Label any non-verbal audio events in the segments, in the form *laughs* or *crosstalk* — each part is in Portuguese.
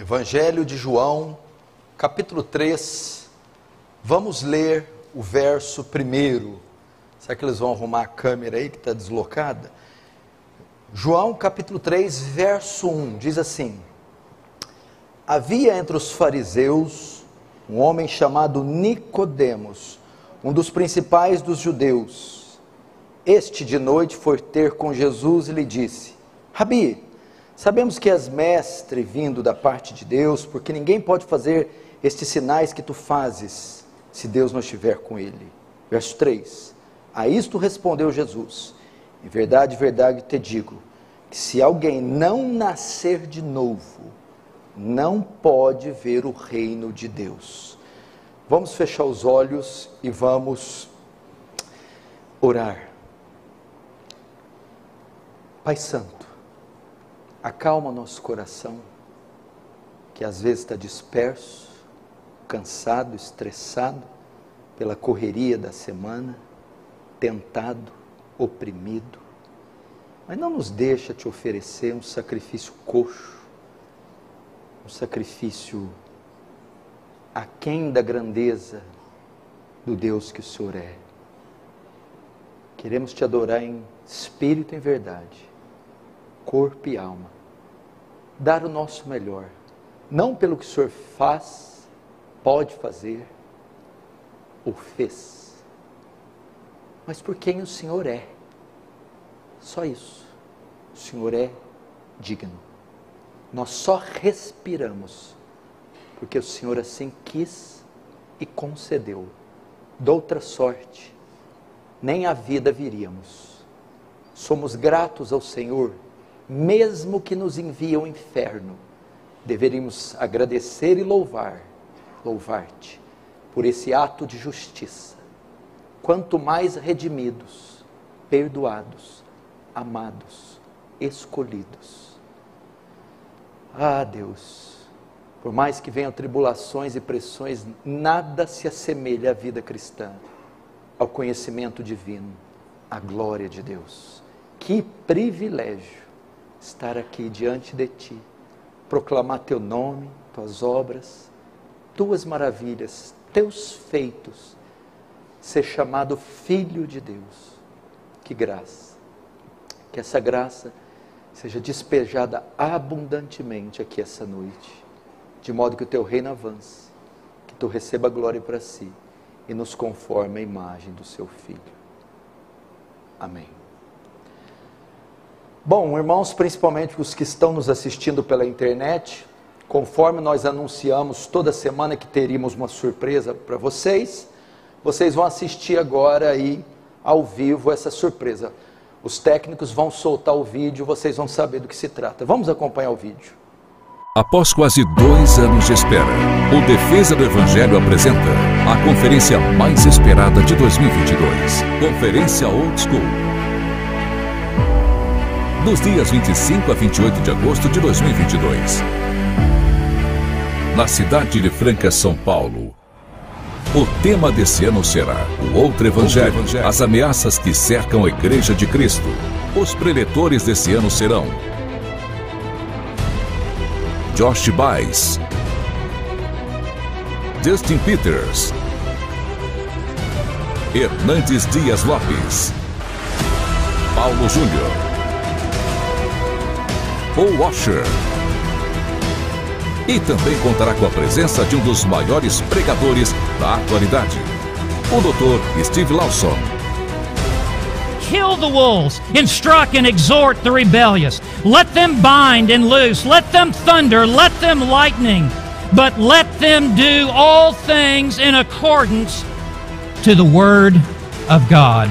Evangelho de João, capítulo 3. Vamos ler o verso primeiro. Será que eles vão arrumar a câmera aí que está deslocada? João, capítulo 3, verso 1, diz assim: Havia entre os fariseus um homem chamado Nicodemos, um dos principais dos judeus. Este de noite foi ter com Jesus e lhe disse: Rabi, Sabemos que és mestre vindo da parte de Deus, porque ninguém pode fazer estes sinais que tu fazes se Deus não estiver com ele. Verso 3: A isto respondeu Jesus: Em verdade, verdade te digo, que se alguém não nascer de novo, não pode ver o reino de Deus. Vamos fechar os olhos e vamos orar. Pai Santo, acalma nosso coração, que às vezes está disperso, cansado, estressado pela correria da semana, tentado, oprimido. Mas não nos deixa te oferecer um sacrifício coxo, um sacrifício aquém da grandeza do Deus que o Senhor é. Queremos te adorar em espírito e em verdade, corpo e alma dar o nosso melhor, não pelo que o Senhor faz, pode fazer ou fez, mas por quem o Senhor é. Só isso. O Senhor é digno. Nós só respiramos porque o Senhor assim quis e concedeu. De outra sorte, nem a vida viríamos. Somos gratos ao Senhor mesmo que nos envie ao inferno, deveríamos agradecer e louvar, louvar-te por esse ato de justiça. Quanto mais redimidos, perdoados, amados, escolhidos. Ah, Deus, por mais que venham tribulações e pressões, nada se assemelha à vida cristã, ao conhecimento divino, à glória de Deus. Que privilégio! Estar aqui diante de Ti, proclamar Teu nome, Tuas obras, Tuas maravilhas, Teus feitos, ser chamado Filho de Deus. Que graça! Que essa graça seja despejada abundantemente aqui essa noite, de modo que o Teu reino avance, que Tu receba glória para si e nos conforme a imagem do Seu Filho. Amém. Bom, irmãos, principalmente os que estão nos assistindo pela internet, conforme nós anunciamos toda semana que teríamos uma surpresa para vocês, vocês vão assistir agora aí ao vivo essa surpresa. Os técnicos vão soltar o vídeo, vocês vão saber do que se trata. Vamos acompanhar o vídeo. Após quase dois anos de espera, o Defesa do Evangelho apresenta a conferência mais esperada de 2022. Conferência Old School dos dias 25 a 28 de agosto de 2022. Na cidade de Franca, São Paulo. O tema desse ano será o outro evangelho, as ameaças que cercam a Igreja de Cristo. Os preletores desse ano serão Josh Baez, Justin Peters, Hernandes Dias Lopes, Paulo Júnior. Paul Washer. E também contará com a presença de um dos maiores pregadores da atualidade, o Dr. Steve Lawson. Kill the wolves, instruct and exhort the rebellious. Let them bind and loose, let them thunder, let them lightning, but let them do all things in accordance to the word of God.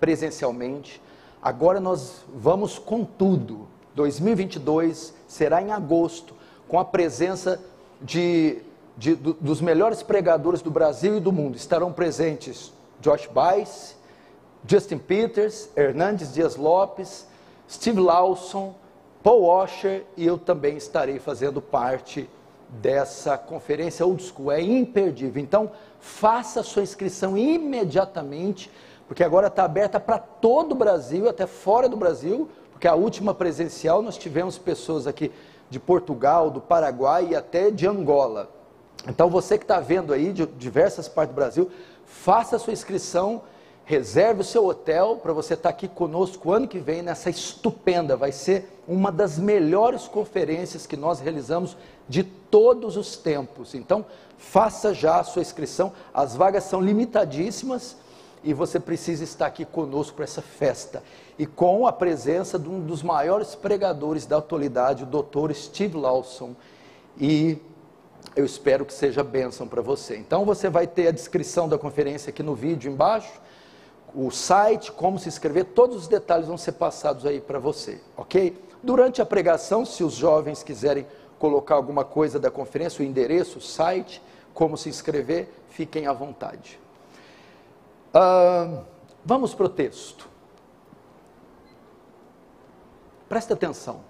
presencialmente. Agora nós vamos com tudo, 2022 será em agosto, com a presença de, de, do, dos melhores pregadores do Brasil e do mundo. Estarão presentes Josh Bice, Justin Peters, Hernandes Dias Lopes, Steve Lawson, Paul Washer e eu também estarei fazendo parte dessa conferência Old School. É imperdível. Então, faça sua inscrição imediatamente, porque agora está aberta para todo o Brasil, até fora do Brasil, porque a última presencial nós tivemos pessoas aqui de Portugal, do Paraguai e até de Angola. Então, você que está vendo aí de diversas partes do Brasil, faça a sua inscrição Reserve o seu hotel para você estar tá aqui conosco ano que vem nessa estupenda. Vai ser uma das melhores conferências que nós realizamos de todos os tempos. Então, faça já a sua inscrição. As vagas são limitadíssimas e você precisa estar aqui conosco para essa festa. E com a presença de um dos maiores pregadores da atualidade, o Dr. Steve Lawson. E eu espero que seja bênção para você. Então, você vai ter a descrição da conferência aqui no vídeo embaixo o site, como se inscrever, todos os detalhes vão ser passados aí para você, ok? Durante a pregação, se os jovens quiserem colocar alguma coisa da conferência, o endereço, o site, como se inscrever, fiquem à vontade. Vamos para o texto. Presta atenção.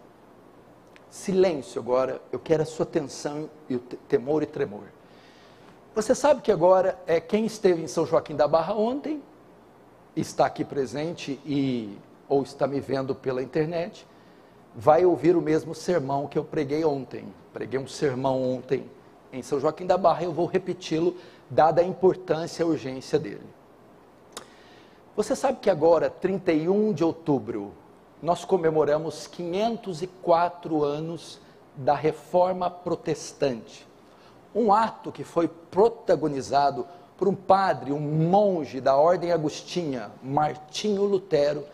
Silêncio agora, eu quero a sua atenção e o temor e tremor. Você sabe que agora é quem esteve em São Joaquim da Barra ontem, está aqui presente e ou está me vendo pela internet, vai ouvir o mesmo sermão que eu preguei ontem. Preguei um sermão ontem em São Joaquim da Barra eu vou repeti-lo, dada a importância e a urgência dele. Você sabe que agora, 31 de outubro, nós comemoramos 504 anos da Reforma Protestante. Um ato que foi protagonizado por um padre, um monge da ordem agostinha, Martinho Lutero,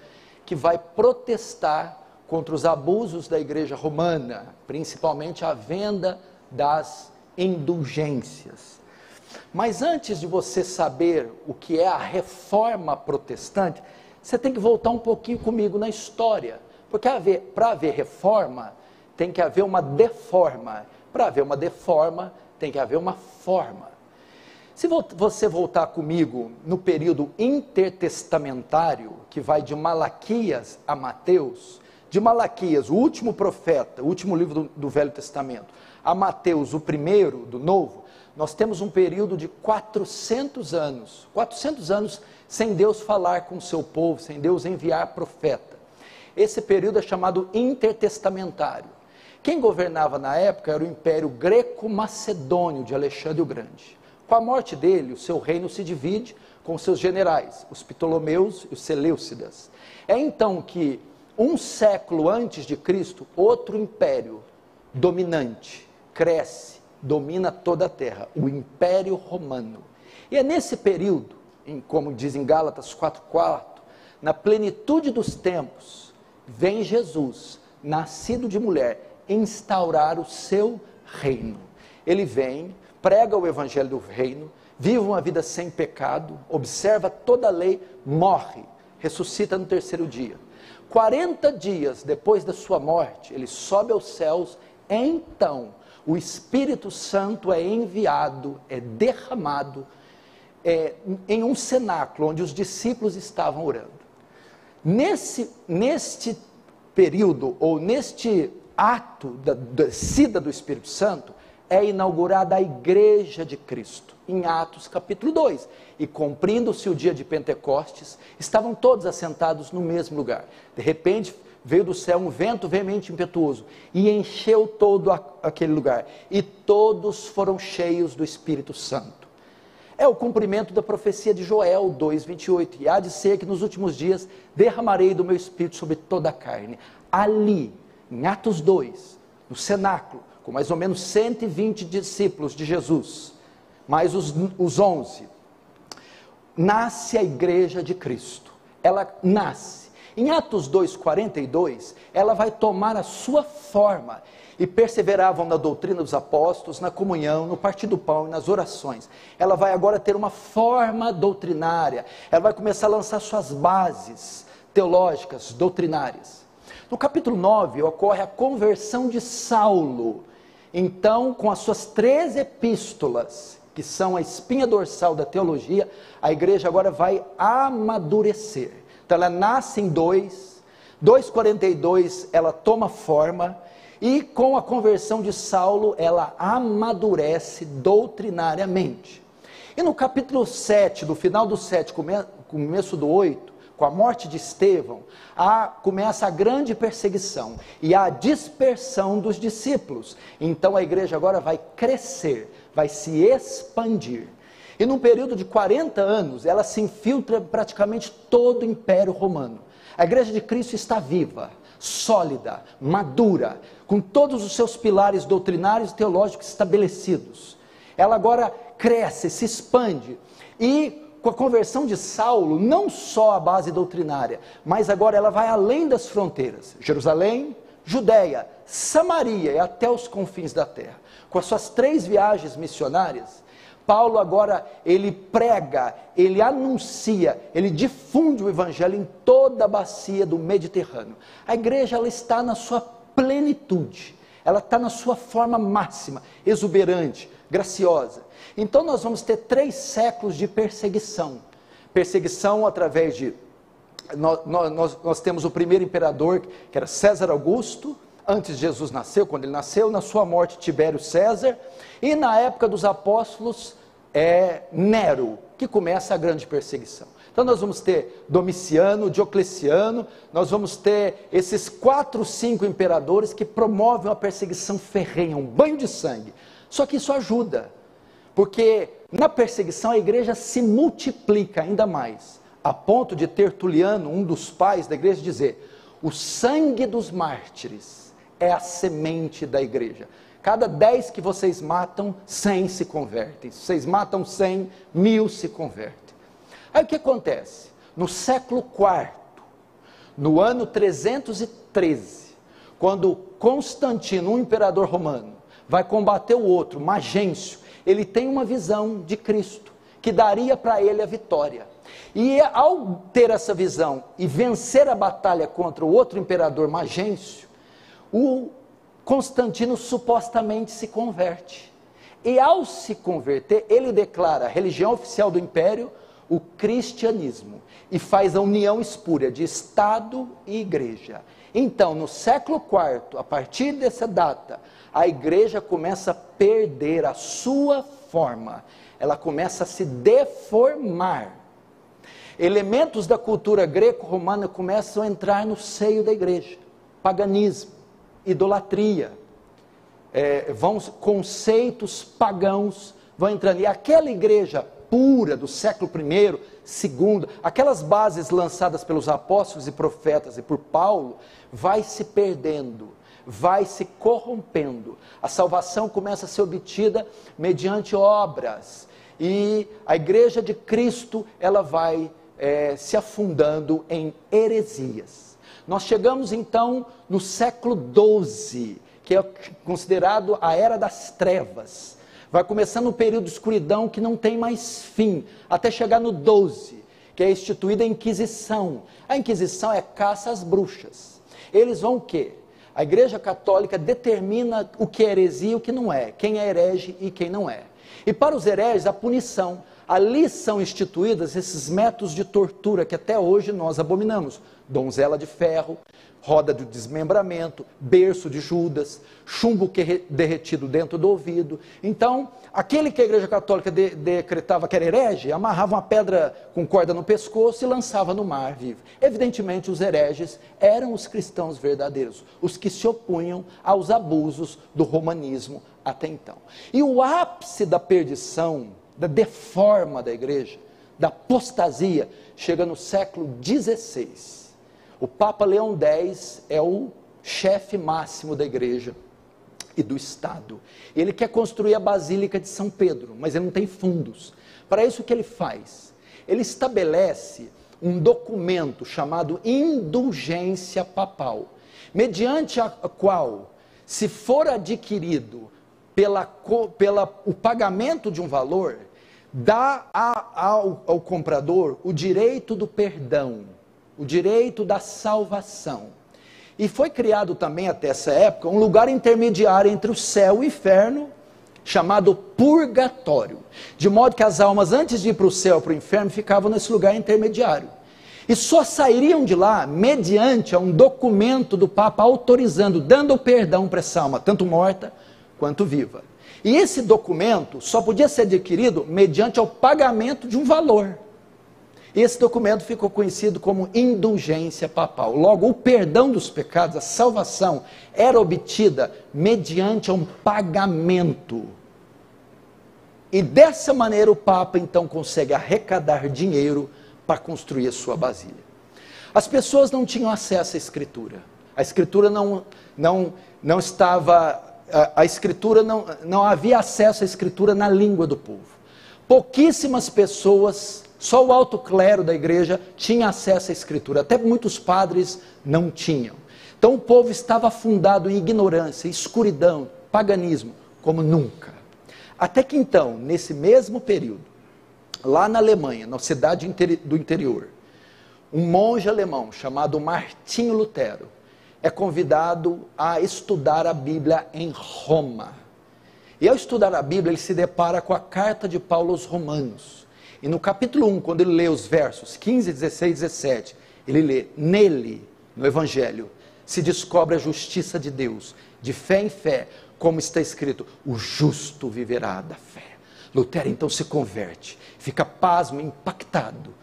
que vai protestar contra os abusos da igreja romana, principalmente a venda das indulgências. Mas antes de você saber o que é a reforma protestante, você tem que voltar um pouquinho comigo na história. Porque para haver reforma, tem que haver uma deforma. Para haver uma deforma, tem que haver uma forma. Se você voltar comigo no período intertestamentário, que vai de Malaquias a Mateus, de Malaquias, o último profeta, o último livro do, do Velho Testamento, a Mateus, o primeiro do Novo, nós temos um período de 400 anos 400 anos sem Deus falar com o seu povo, sem Deus enviar profeta. Esse período é chamado intertestamentário. Quem governava na época era o Império Greco-Macedônio de Alexandre o Grande. Com a morte dele, o seu reino se divide com seus generais, os Ptolomeus e os Seleucidas. É então que, um século antes de Cristo, outro império dominante cresce, domina toda a terra, o Império Romano. E é nesse período, em, como diz em Gálatas 4,4, na plenitude dos tempos, vem Jesus, nascido de mulher, instaurar o seu reino. Ele vem prega o evangelho do reino, vive uma vida sem pecado, observa toda a lei, morre, ressuscita no terceiro dia. 40 dias depois da sua morte, ele sobe aos céus, então o Espírito Santo é enviado, é derramado é, em um cenáculo onde os discípulos estavam orando. Nesse, neste período, ou neste ato da descida do Espírito Santo, é inaugurada a igreja de Cristo, em Atos capítulo 2. E cumprindo-se o dia de Pentecostes, estavam todos assentados no mesmo lugar. De repente, veio do céu um vento veemente impetuoso e encheu todo aquele lugar. E todos foram cheios do Espírito Santo. É o cumprimento da profecia de Joel 2:28. E há de ser que nos últimos dias derramarei do meu espírito sobre toda a carne. Ali, em Atos 2, no cenáculo, com mais ou menos 120 discípulos de Jesus, mais os, os 11, nasce a igreja de Cristo. Ela nasce. Em Atos 2,42, ela vai tomar a sua forma. E perseveravam na doutrina dos apóstolos, na comunhão, no partir do pão e nas orações. Ela vai agora ter uma forma doutrinária. Ela vai começar a lançar suas bases teológicas, doutrinárias. No capítulo 9 ocorre a conversão de Saulo. Então, com as suas três epístolas, que são a espinha dorsal da teologia, a igreja agora vai amadurecer. Então, ela nasce em 2, 2,42 ela toma forma, e com a conversão de Saulo, ela amadurece doutrinariamente. E no capítulo 7, do final do 7, começo do 8, com a morte de Estevão, começa a grande perseguição e a dispersão dos discípulos. Então a igreja agora vai crescer, vai se expandir. E num período de 40 anos, ela se infiltra praticamente todo o Império Romano. A igreja de Cristo está viva, sólida, madura, com todos os seus pilares doutrinários e teológicos estabelecidos. Ela agora cresce, se expande e com a conversão de Saulo, não só a base doutrinária, mas agora ela vai além das fronteiras. Jerusalém, Judéia, Samaria e até os confins da terra. Com as suas três viagens missionárias, Paulo agora ele prega, ele anuncia, ele difunde o evangelho em toda a bacia do Mediterrâneo. A igreja ela está na sua plenitude, ela está na sua forma máxima, exuberante, graciosa. Então nós vamos ter três séculos de perseguição. Perseguição através de. Nós, nós, nós temos o primeiro imperador, que era César Augusto, antes de Jesus nasceu, quando ele nasceu, na sua morte, Tibério César, e na época dos apóstolos, é Nero, que começa a grande perseguição. Então nós vamos ter Domiciano, Diocleciano, nós vamos ter esses quatro, cinco imperadores que promovem uma perseguição ferrenha, um banho de sangue. Só que isso ajuda, porque na perseguição a igreja se multiplica ainda mais, a ponto de Tertuliano, um dos pais da igreja, dizer: o sangue dos mártires é a semente da igreja. Cada dez que vocês matam, cem se convertem. Se vocês matam cem, mil se convertem. Aí o que acontece? No século IV, no ano 313, quando Constantino, um imperador romano, vai combater o outro, Magêncio, ele tem uma visão de Cristo, que daria para ele a vitória. E ao ter essa visão e vencer a batalha contra o outro imperador Magêncio, o Constantino supostamente se converte. E ao se converter, ele declara a religião oficial do império, o cristianismo, e faz a união espúria de Estado e igreja. Então, no século IV, a partir dessa data, a igreja começa a perder a sua forma, ela começa a se deformar. Elementos da cultura greco-romana começam a entrar no seio da igreja: paganismo, idolatria, é, vão, conceitos pagãos vão entrando. E aquela igreja pura do século I, segundo, aquelas bases lançadas pelos apóstolos e profetas e por Paulo, vai se perdendo, vai se corrompendo. A salvação começa a ser obtida mediante obras. E a igreja de Cristo, ela vai é, se afundando em heresias. Nós chegamos então no século XII, que é considerado a era das trevas. Vai começando um período de escuridão que não tem mais fim, até chegar no XII, que é instituída a Inquisição. A Inquisição é caça às bruxas. Eles vão o quê? A Igreja Católica determina o que é heresia e o que não é, quem é herege e quem não é. E para os hereges, a punição. Ali são instituídos esses métodos de tortura que até hoje nós abominamos: donzela de ferro, roda de desmembramento, berço de Judas, chumbo derretido dentro do ouvido. Então, aquele que a Igreja Católica de, decretava que era herege, amarrava uma pedra com corda no pescoço e lançava no mar vivo. Evidentemente, os hereges eram os cristãos verdadeiros, os que se opunham aos abusos do romanismo até então. E o ápice da perdição da deforma da igreja, da apostasia, chega no século XVI. O Papa Leão X é o chefe máximo da igreja e do Estado. Ele quer construir a Basílica de São Pedro, mas ele não tem fundos. Para isso, o que ele faz? Ele estabelece um documento chamado Indulgência Papal, mediante a qual, se for adquirido pela, pela o pagamento de um valor, dá a, ao, ao comprador o direito do perdão, o direito da salvação. E foi criado também até essa época um lugar intermediário entre o céu e o inferno, chamado purgatório. De modo que as almas, antes de ir para o céu, para o inferno, ficavam nesse lugar intermediário. E só sairiam de lá mediante um documento do Papa autorizando, dando perdão para essa alma, tanto morta quanto viva. E esse documento só podia ser adquirido mediante o pagamento de um valor. Esse documento ficou conhecido como indulgência papal. Logo, o perdão dos pecados, a salvação, era obtida mediante um pagamento. E dessa maneira o Papa então consegue arrecadar dinheiro para construir a sua basília. As pessoas não tinham acesso à escritura. A escritura não, não, não estava. A, a escritura não, não havia acesso à escritura na língua do povo. Pouquíssimas pessoas só o alto clero da igreja tinha acesso à escritura, até muitos padres não tinham. Então o povo estava afundado em ignorância, escuridão, paganismo, como nunca. Até que então, nesse mesmo período, lá na Alemanha, na cidade do interior, um monge alemão chamado Martinho Lutero é convidado a estudar a Bíblia em Roma. E ao estudar a Bíblia, ele se depara com a carta de Paulo aos Romanos e no capítulo 1, quando ele lê os versos 15, 16 17, ele lê: Nele, no Evangelho, se descobre a justiça de Deus, de fé em fé, como está escrito: o justo viverá da fé. Lutero então se converte, fica pasmo, impactado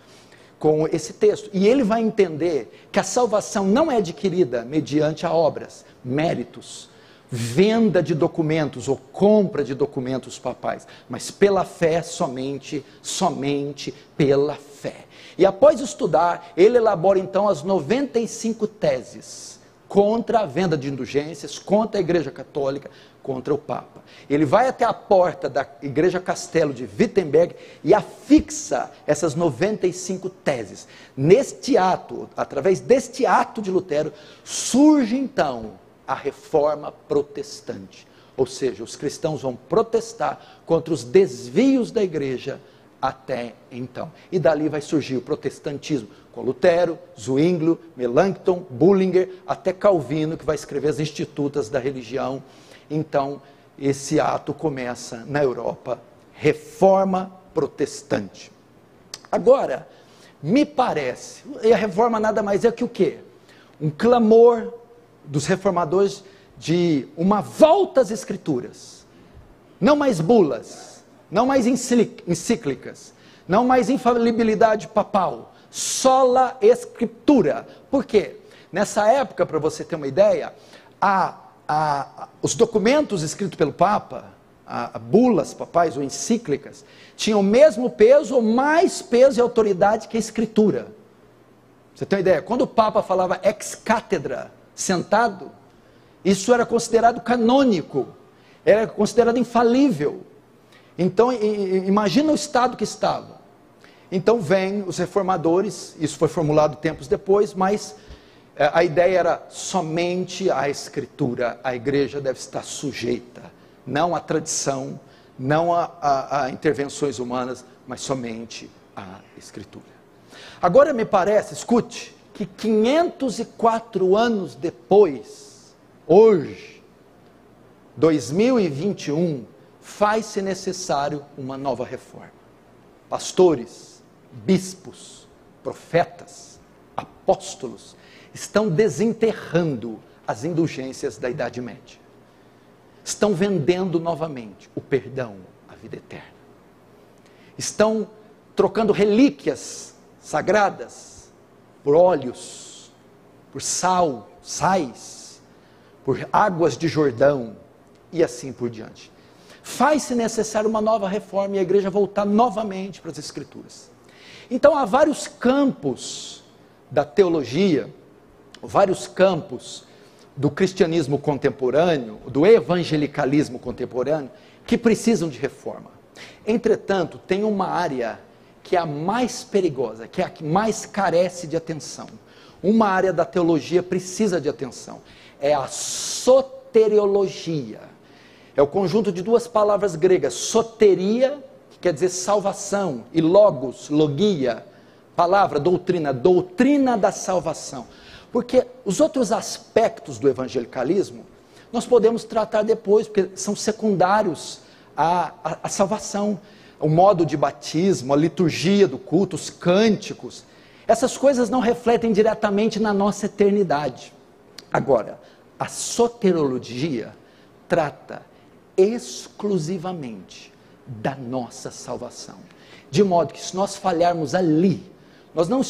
com esse texto. E ele vai entender que a salvação não é adquirida mediante a obras, méritos, venda de documentos ou compra de documentos papais, mas pela fé somente, somente pela fé. E após estudar, ele elabora então as 95 teses contra a venda de indulgências, contra a Igreja Católica, contra o Papa. Ele vai até a porta da Igreja Castelo de Wittenberg e afixa essas 95 teses. Neste ato, através deste ato de Lutero, surge então a reforma protestante. Ou seja, os cristãos vão protestar contra os desvios da igreja até então. E dali vai surgir o protestantismo, com Lutero, Zwinglio, Melanchthon, Bullinger, até Calvino, que vai escrever as Institutas da Religião. Então, esse ato começa na Europa, reforma protestante. Agora, me parece, e a reforma nada mais é que o quê? Um clamor dos reformadores de uma volta às escrituras. Não mais bulas, não mais encíclicas, não mais infalibilidade papal, sola escritura. Por quê? Nessa época, para você ter uma ideia, a, a, os documentos escritos pelo Papa, a, a bulas papais ou encíclicas, tinham o mesmo peso ou mais peso e autoridade que a escritura. Você tem uma ideia? Quando o Papa falava ex cátedra, sentado, isso era considerado canônico, era considerado infalível. Então, imagina o estado que estava. Então, vem os reformadores, isso foi formulado tempos depois, mas a ideia era somente a escritura, a igreja deve estar sujeita, não à tradição, não a, a, a intervenções humanas, mas somente à escritura. Agora me parece, escute, que 504 anos depois, hoje, 2021, faz-se necessário uma nova reforma. Pastores, bispos, profetas, apóstolos estão desenterrando as indulgências da Idade Média. Estão vendendo novamente o perdão, a vida eterna. Estão trocando relíquias sagradas por óleos, por sal, sais, por águas de Jordão e assim por diante. Faz-se necessário uma nova reforma e a igreja voltar novamente para as Escrituras. Então há vários campos da teologia, vários campos do cristianismo contemporâneo, do evangelicalismo contemporâneo, que precisam de reforma. Entretanto, tem uma área que é a mais perigosa, que é a que mais carece de atenção. Uma área da teologia precisa de atenção. É a soteriologia. É o conjunto de duas palavras gregas, soteria, que quer dizer salvação, e logos, logia, palavra, doutrina, doutrina da salvação. Porque os outros aspectos do evangelicalismo nós podemos tratar depois, porque são secundários à, à, à salvação. O modo de batismo, a liturgia do culto, os cânticos, essas coisas não refletem diretamente na nossa eternidade. Agora, a soterologia trata exclusivamente da nossa salvação. De modo que se nós falharmos ali, nós não,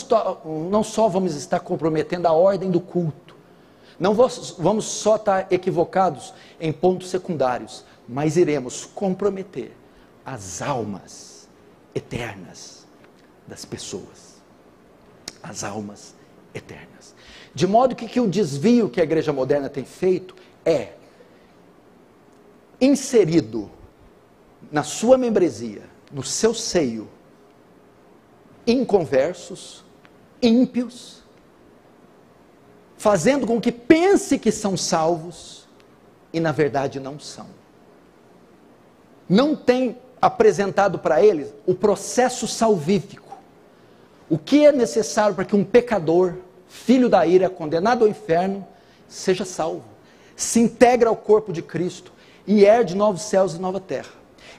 não só vamos estar comprometendo a ordem do culto, não vamos só estar equivocados em pontos secundários, mas iremos comprometer as almas eternas das pessoas. As almas eternas. De modo que, que o desvio que a igreja moderna tem feito é inserido na sua membresia, no seu seio, inconversos, ímpios, fazendo com que pense que são salvos e na verdade não são. Não tem apresentado para eles o processo salvífico. O que é necessário para que um pecador, filho da ira, condenado ao inferno, seja salvo, se integra ao corpo de Cristo e herde novos céus e nova terra.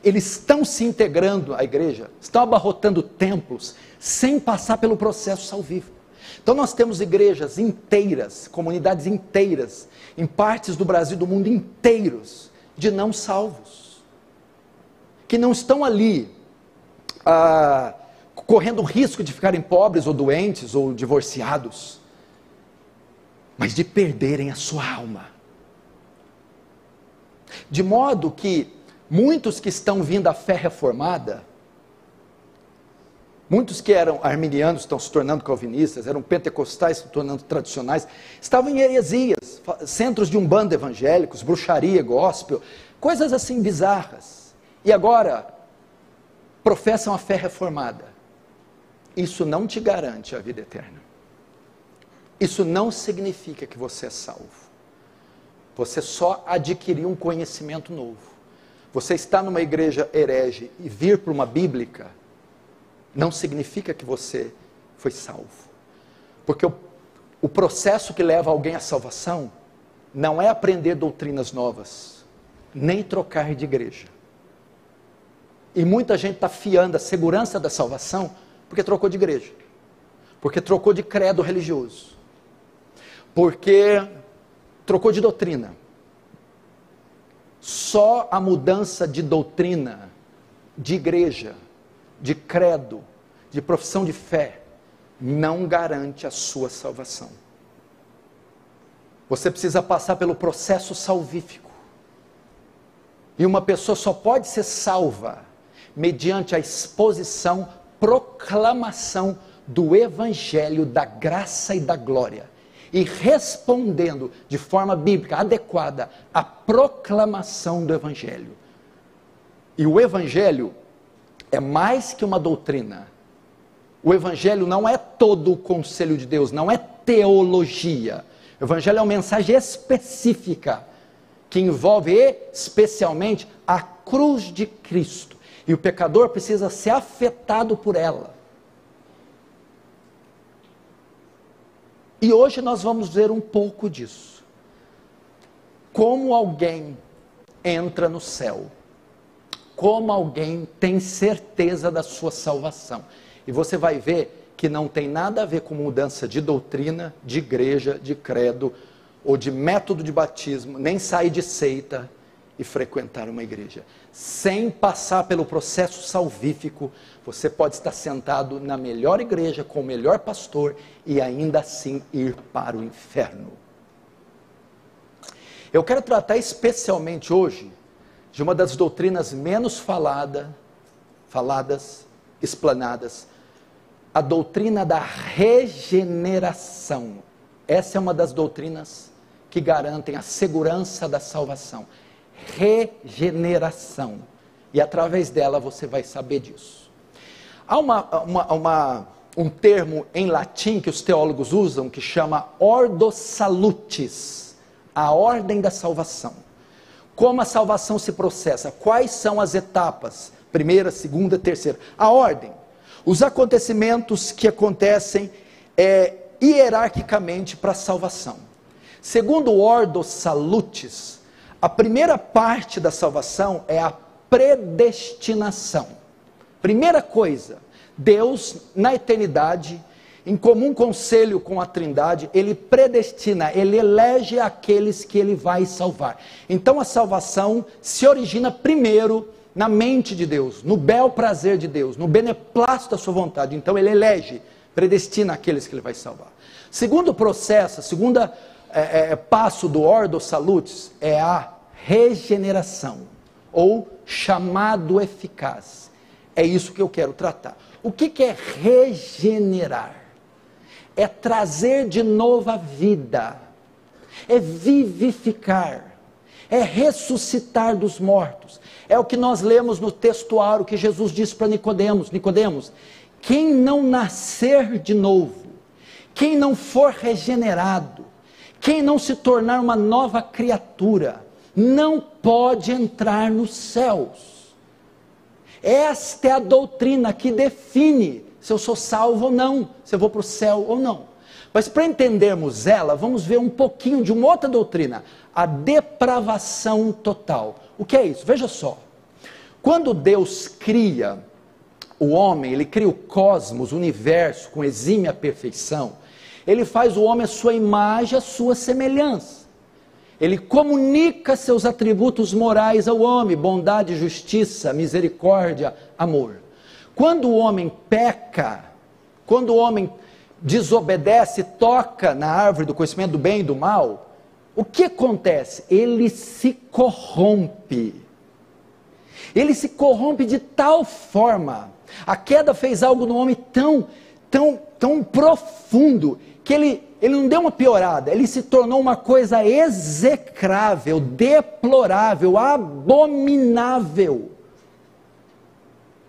Eles estão se integrando à igreja, estão abarrotando templos, sem passar pelo processo salvífico. Então nós temos igrejas inteiras, comunidades inteiras, em partes do Brasil, do mundo inteiros, de não salvos, que não estão ali ah, correndo o risco de ficarem pobres ou doentes ou divorciados, mas de perderem a sua alma. De modo que muitos que estão vindo à fé reformada, Muitos que eram arminianos estão se tornando calvinistas, eram pentecostais se tornando tradicionais, estavam em heresias, centros de umbanda evangélicos, bruxaria, gospel, coisas assim bizarras. E agora professam a fé reformada. Isso não te garante a vida eterna. Isso não significa que você é salvo. Você só adquiriu um conhecimento novo. Você está numa igreja herege e vir para uma bíblica não significa que você foi salvo. Porque o, o processo que leva alguém à salvação não é aprender doutrinas novas, nem trocar de igreja. E muita gente está fiando a segurança da salvação porque trocou de igreja, porque trocou de credo religioso, porque trocou de doutrina. Só a mudança de doutrina, de igreja, de credo, de profissão de fé, não garante a sua salvação. Você precisa passar pelo processo salvífico. E uma pessoa só pode ser salva mediante a exposição, proclamação do Evangelho da graça e da glória. E respondendo de forma bíblica adequada à proclamação do Evangelho. E o Evangelho é mais que uma doutrina. O Evangelho não é todo o conselho de Deus, não é teologia. O Evangelho é uma mensagem específica que envolve especialmente a cruz de Cristo. E o pecador precisa ser afetado por ela. E hoje nós vamos ver um pouco disso. Como alguém entra no céu como alguém tem certeza da sua salvação. E você vai ver que não tem nada a ver com mudança de doutrina, de igreja, de credo ou de método de batismo, nem sair de seita e frequentar uma igreja. Sem passar pelo processo salvífico, você pode estar sentado na melhor igreja, com o melhor pastor e ainda assim ir para o inferno. Eu quero tratar especialmente hoje de uma das doutrinas menos falada, faladas, explanadas, a doutrina da regeneração. Essa é uma das doutrinas que garantem a segurança da salvação. Regeneração. E através dela você vai saber disso. Há uma, uma, uma, um termo em latim que os teólogos usam que chama ordo salutis a ordem da salvação. Como a salvação se processa? Quais são as etapas? Primeira, segunda, terceira. A ordem. Os acontecimentos que acontecem é, hierarquicamente para a salvação. Segundo o Ordo Salutis, a primeira parte da salvação é a predestinação. Primeira coisa, Deus, na eternidade, em comum conselho com a Trindade, ele predestina, ele elege aqueles que ele vai salvar. Então a salvação se origina primeiro na mente de Deus, no bel prazer de Deus, no beneplácito da sua vontade. Então ele elege, predestina aqueles que ele vai salvar. Segundo processo, segundo é, é, passo do Ordo Salutis é a regeneração, ou chamado eficaz. É isso que eu quero tratar. O que, que é regenerar? É trazer de novo a vida, é vivificar, é ressuscitar dos mortos. É o que nós lemos no textuário que Jesus disse para Nicodemos, Nicodemos, quem não nascer de novo, quem não for regenerado, quem não se tornar uma nova criatura, não pode entrar nos céus. Esta é a doutrina que define se eu sou salvo ou não, se eu vou para o céu ou não. Mas para entendermos ela, vamos ver um pouquinho de uma outra doutrina, a depravação total. O que é isso? Veja só. Quando Deus cria o homem, ele cria o cosmos, o universo com exímia perfeição, ele faz o homem a sua imagem, a sua semelhança. Ele comunica seus atributos morais ao homem: bondade, justiça, misericórdia, amor. Quando o homem peca, quando o homem desobedece, toca na árvore do conhecimento do bem e do mal, o que acontece? Ele se corrompe. Ele se corrompe de tal forma. A queda fez algo no homem tão, tão, tão profundo que ele, ele não deu uma piorada, ele se tornou uma coisa execrável, deplorável, abominável.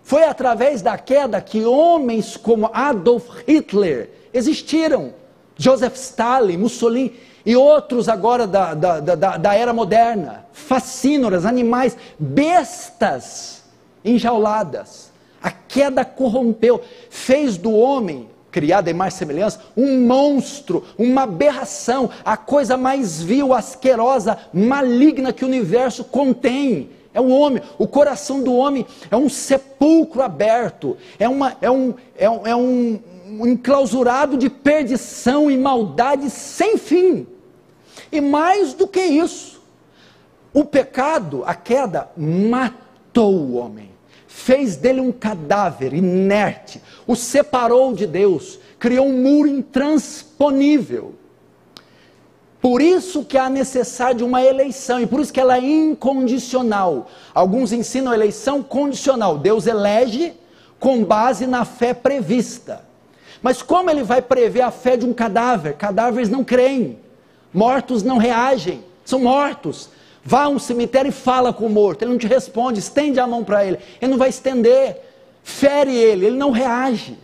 Foi através da queda que homens como Adolf Hitler existiram, Joseph Stalin, Mussolini e outros agora da, da, da, da era moderna, facínoras, animais, bestas enjauladas. A queda corrompeu, fez do homem criado em mais semelhança, um monstro, uma aberração, a coisa mais vil, asquerosa, maligna que o universo contém. É o homem, o coração do homem é um sepulcro aberto, é, uma, é, um, é, um, é um, um enclausurado de perdição e maldade sem fim. E mais do que isso, o pecado, a queda, matou o homem fez dele um cadáver inerte, o separou de Deus, criou um muro intransponível. Por isso que há necessidade de uma eleição, e por isso que ela é incondicional. Alguns ensinam a eleição condicional. Deus elege com base na fé prevista. Mas como ele vai prever a fé de um cadáver? Cadáveres não creem, mortos não reagem, são mortos. Vá a um cemitério e fala com o morto. Ele não te responde, estende a mão para ele. Ele não vai estender. Fere ele, ele não reage.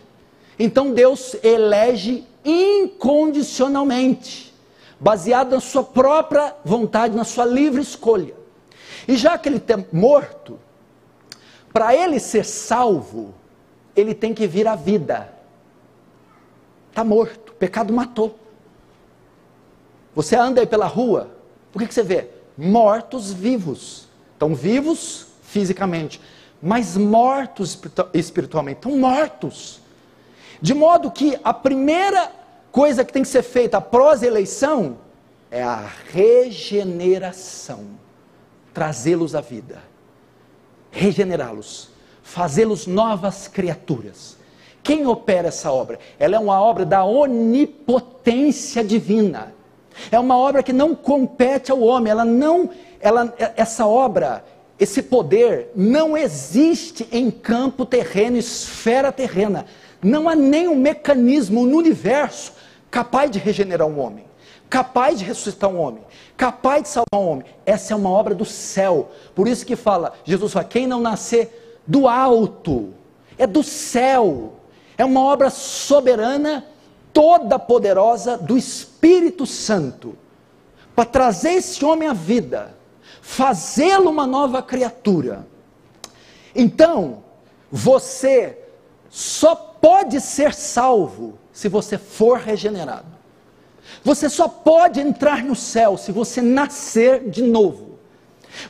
Então Deus elege incondicionalmente, baseado na sua própria vontade, na sua livre escolha. E já que ele está morto, para ele ser salvo, ele tem que vir à vida. Está morto, o pecado matou. Você anda aí pela rua, o que, que você vê? mortos vivos. Estão vivos fisicamente, mas mortos espiritualmente. Estão mortos. De modo que a primeira coisa que tem que ser feita após a eleição é a regeneração. Trazê-los à vida. Regenerá-los. Fazê-los novas criaturas. Quem opera essa obra? Ela é uma obra da onipotência divina. É uma obra que não compete ao homem, ela não, ela, essa obra, esse poder não existe em campo terreno, esfera terrena. Não há nenhum mecanismo no universo capaz de regenerar um homem, capaz de ressuscitar um homem, capaz de salvar um homem. Essa é uma obra do céu. Por isso que fala, Jesus fala, quem não nascer do alto, é do céu. É uma obra soberana toda poderosa do Espírito Santo para trazer esse homem à vida, fazê-lo uma nova criatura. Então, você só pode ser salvo se você for regenerado. Você só pode entrar no céu se você nascer de novo.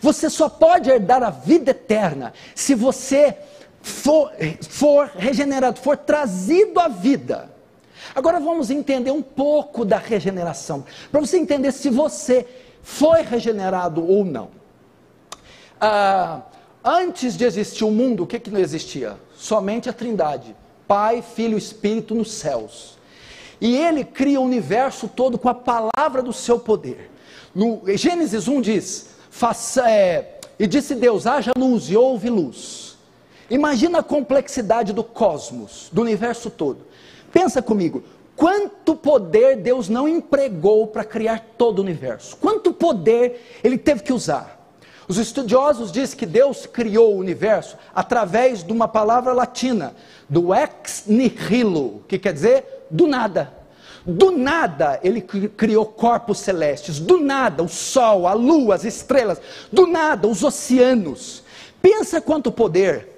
Você só pode herdar a vida eterna se você for, for regenerado, for trazido à vida. Agora vamos entender um pouco da regeneração, para você entender se você foi regenerado ou não. Ah, antes de existir o mundo, o que, que não existia? Somente a Trindade: Pai, Filho e Espírito nos céus. E ele cria o universo todo com a palavra do seu poder. No Gênesis 1 diz: faça, é, e disse Deus: haja luz, e houve luz. Imagina a complexidade do cosmos, do universo todo. Pensa comigo, quanto poder Deus não empregou para criar todo o universo? Quanto poder ele teve que usar? Os estudiosos dizem que Deus criou o universo através de uma palavra latina, do ex nihilo, que quer dizer do nada. Do nada ele criou corpos celestes, do nada o sol, a lua, as estrelas, do nada os oceanos. Pensa quanto poder,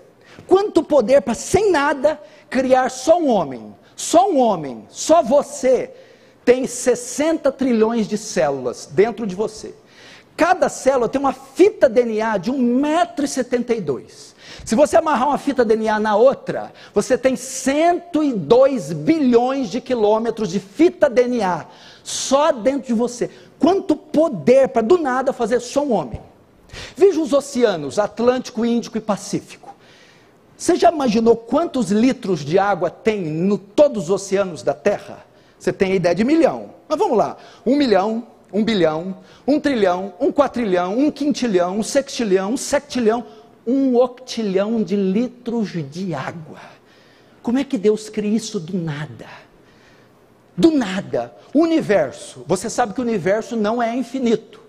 quanto poder para sem nada criar só um homem, só um homem, só você tem 60 trilhões de células dentro de você. Cada célula tem uma fita DNA de 1,72m. Se você amarrar uma fita DNA na outra, você tem 102 bilhões de quilômetros de fita DNA só dentro de você. Quanto poder para do nada fazer só um homem. Veja os oceanos, Atlântico, Índico e Pacífico. Você já imaginou quantos litros de água tem no todos os oceanos da Terra? Você tem a ideia de milhão. Mas vamos lá: um milhão, um bilhão, um trilhão, um quatrilhão, um quintilhão, um sextilhão, um septilhão, um octilhão de litros de água. Como é que Deus cria isso do nada? Do nada. O universo. Você sabe que o universo não é infinito.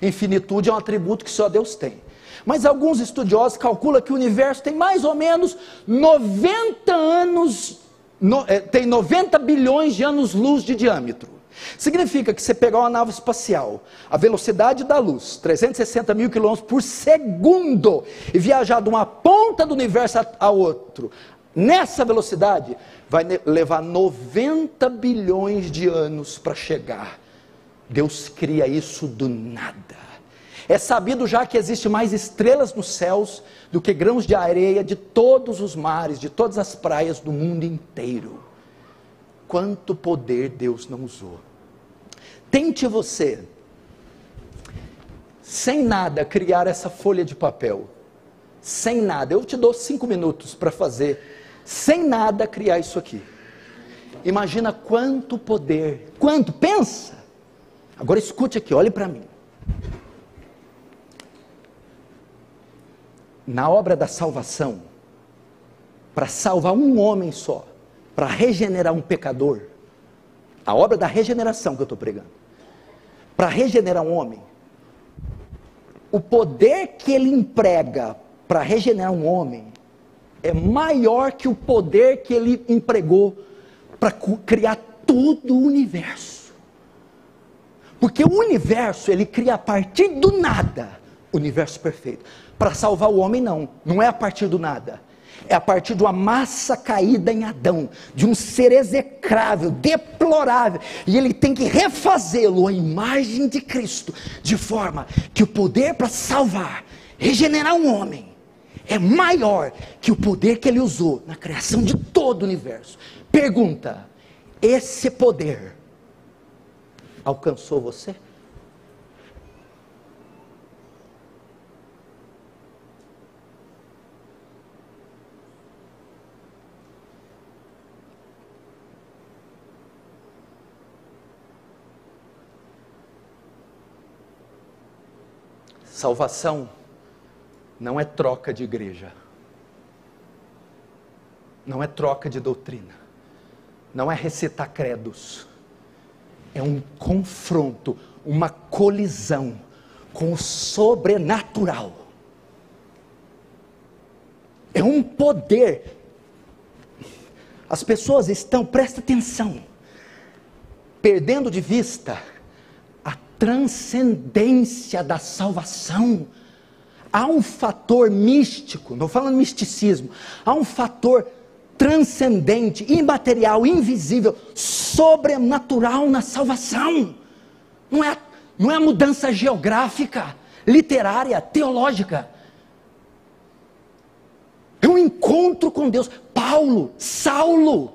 Infinitude é um atributo que só Deus tem. Mas alguns estudiosos calculam que o universo tem mais ou menos 90 anos, no, é, tem 90 bilhões de anos-luz de diâmetro. Significa que você pegar uma nave espacial, a velocidade da luz, 360 mil quilômetros por segundo, e viajar de uma ponta do universo a outro, nessa velocidade, vai levar 90 bilhões de anos para chegar. Deus cria isso do nada. É sabido já que existe mais estrelas nos céus do que grãos de areia de todos os mares, de todas as praias do mundo inteiro. Quanto poder Deus não usou. Tente você, sem nada, criar essa folha de papel. Sem nada. Eu te dou cinco minutos para fazer, sem nada, criar isso aqui. Imagina quanto poder, quanto, pensa. Agora escute aqui, olhe para mim. Na obra da salvação, para salvar um homem só, para regenerar um pecador, a obra da regeneração que eu estou pregando, para regenerar um homem, o poder que ele emprega para regenerar um homem é maior que o poder que ele empregou para criar todo o universo. Porque o universo ele cria a partir do nada, universo perfeito. Para salvar o homem não, não é a partir do nada é a partir de uma massa caída em Adão, de um ser execrável, deplorável, e ele tem que refazê-lo à imagem de Cristo, de forma que o poder para salvar, regenerar um homem, é maior que o poder que ele usou na criação de todo o universo. Pergunta: esse poder alcançou você? Salvação não é troca de igreja, não é troca de doutrina, não é recitar credos, é um confronto, uma colisão com o sobrenatural. É um poder. As pessoas estão, presta atenção, perdendo de vista transcendência da salvação. Há um fator místico, não falando misticismo, há um fator transcendente, imaterial, invisível, sobrenatural na salvação. Não é, não é mudança geográfica, literária, teológica. É um encontro com Deus. Paulo, Saulo,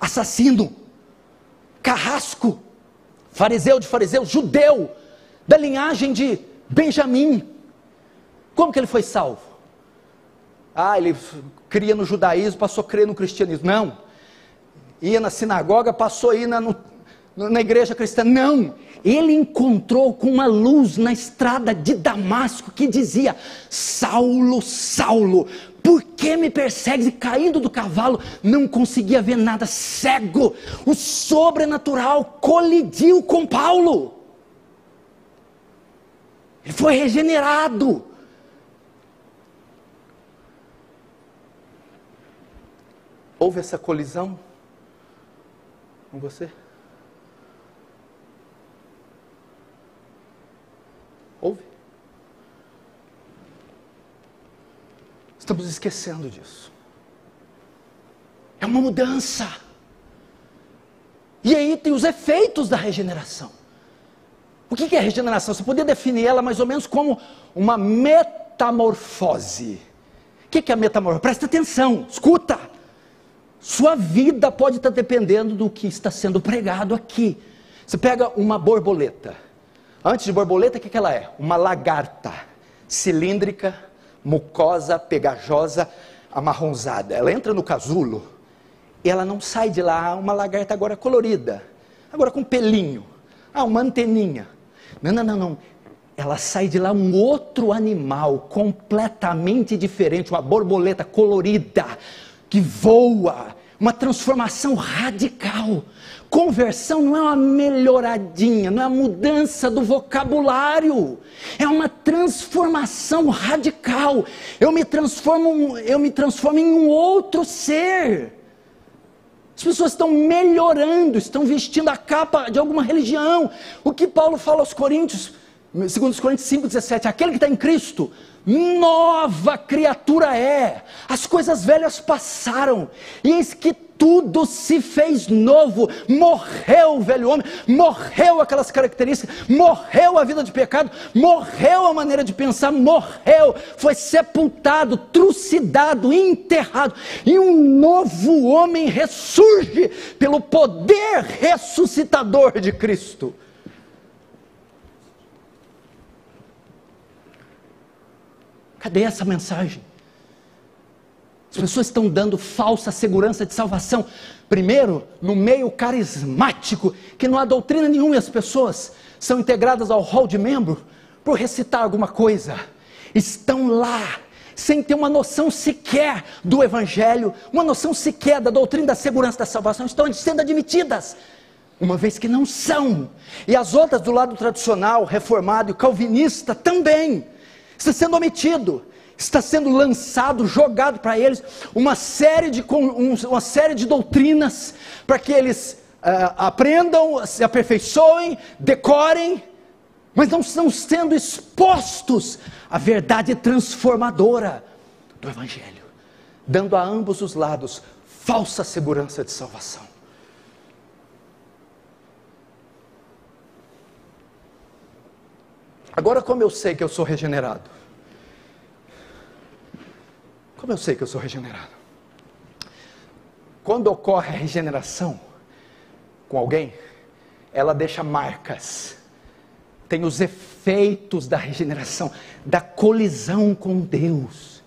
assassino, carrasco, fariseu de fariseu, judeu, da linhagem de Benjamim. Como que ele foi salvo? Ah, ele cria no judaísmo, passou a crer no cristianismo. Não. Ia na sinagoga, passou a ir na, no, na igreja cristã. Não. Ele encontrou com uma luz na estrada de Damasco que dizia: Saulo, Saulo, por que me persegues? E caindo do cavalo, não conseguia ver nada, cego. O sobrenatural colidiu com Paulo. Ele foi regenerado. Houve essa colisão com você? Houve? Estamos esquecendo disso. É uma mudança. E aí tem os efeitos da regeneração. O que é regeneração? Você poderia definir ela mais ou menos como uma metamorfose. O que é a metamorfose? Presta atenção, escuta. Sua vida pode estar dependendo do que está sendo pregado aqui. Você pega uma borboleta. Antes de borboleta, o que ela é? Uma lagarta cilíndrica, mucosa, pegajosa, amarronzada. Ela entra no casulo e ela não sai de lá uma lagarta agora colorida, agora com pelinho, ah, uma anteninha. Não, não, não, não. Ela sai de lá um outro animal completamente diferente, uma borboleta colorida que voa, uma transformação radical. Conversão não é uma melhoradinha, não é uma mudança do vocabulário, é uma transformação radical. Eu me transformo, eu me transformo em um outro ser. As pessoas estão melhorando, estão vestindo a capa de alguma religião. O que Paulo fala aos Coríntios, segundo os Coríntios 5,17, aquele que está em Cristo, nova criatura é. As coisas velhas passaram, e eis que tudo se fez novo. Morreu o velho homem, morreu aquelas características, morreu a vida de pecado, morreu a maneira de pensar, morreu, foi sepultado, trucidado, enterrado, e um novo homem ressurge pelo poder ressuscitador de Cristo. Cadê essa mensagem? As pessoas estão dando falsa segurança de salvação. Primeiro, no meio carismático, que não há doutrina nenhuma e as pessoas são integradas ao hall de membro por recitar alguma coisa. Estão lá, sem ter uma noção sequer do Evangelho, uma noção sequer da doutrina da segurança da salvação, estão sendo admitidas, uma vez que não são. E as outras do lado tradicional, reformado e calvinista também, está sendo omitido está sendo lançado, jogado para eles uma série de, uma série de doutrinas para que eles uh, aprendam, se aperfeiçoem, decorem, mas não estão sendo expostos à verdade transformadora do Evangelho, dando a ambos os lados falsa segurança de salvação. Agora, como eu sei que eu sou regenerado? Como eu sei que eu sou regenerado? Quando ocorre a regeneração com alguém, ela deixa marcas, tem os efeitos da regeneração, da colisão com Deus.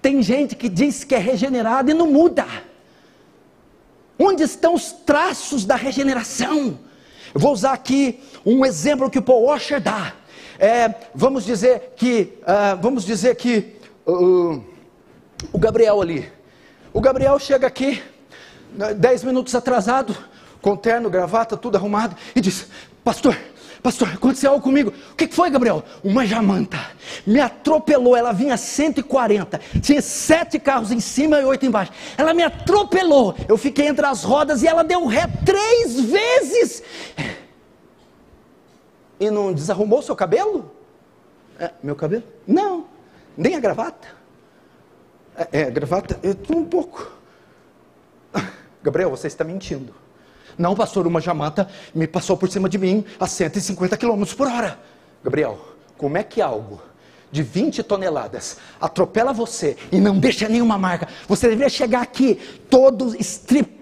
Tem gente que diz que é regenerado e não muda. Onde estão os traços da regeneração? Eu vou usar aqui um exemplo que o Paul Washer dá. É, vamos dizer que, uh, vamos dizer que uh, o Gabriel ali. O Gabriel chega aqui, dez minutos atrasado, com terno, gravata, tudo arrumado, e diz: Pastor, pastor, aconteceu algo comigo. O que foi, Gabriel? Uma jamanta. Me atropelou, ela vinha 140. Tinha sete carros em cima e oito embaixo. Ela me atropelou. Eu fiquei entre as rodas e ela deu ré três vezes. E não desarrumou seu cabelo? É, meu cabelo? Não, nem a gravata. É, é gravata, eu tô um pouco. *laughs* Gabriel, você está mentindo. Não, pastor, uma jamanta me passou por cima de mim a 150 km por hora. Gabriel, como é que algo de 20 toneladas atropela você e não deixa nenhuma marca? Você deveria chegar aqui todo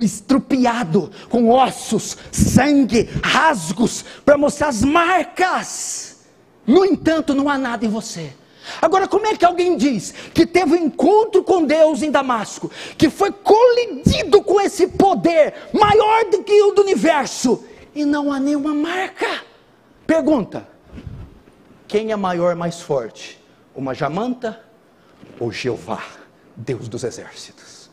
estrupiado, com ossos, sangue, rasgos, para mostrar as marcas. No entanto, não há nada em você. Agora, como é que alguém diz que teve um encontro com Deus em Damasco, que foi colidido com esse poder maior do que o do universo, e não há nenhuma marca? Pergunta: quem é maior, mais forte? Uma jamanta ou Jeová, Deus dos exércitos?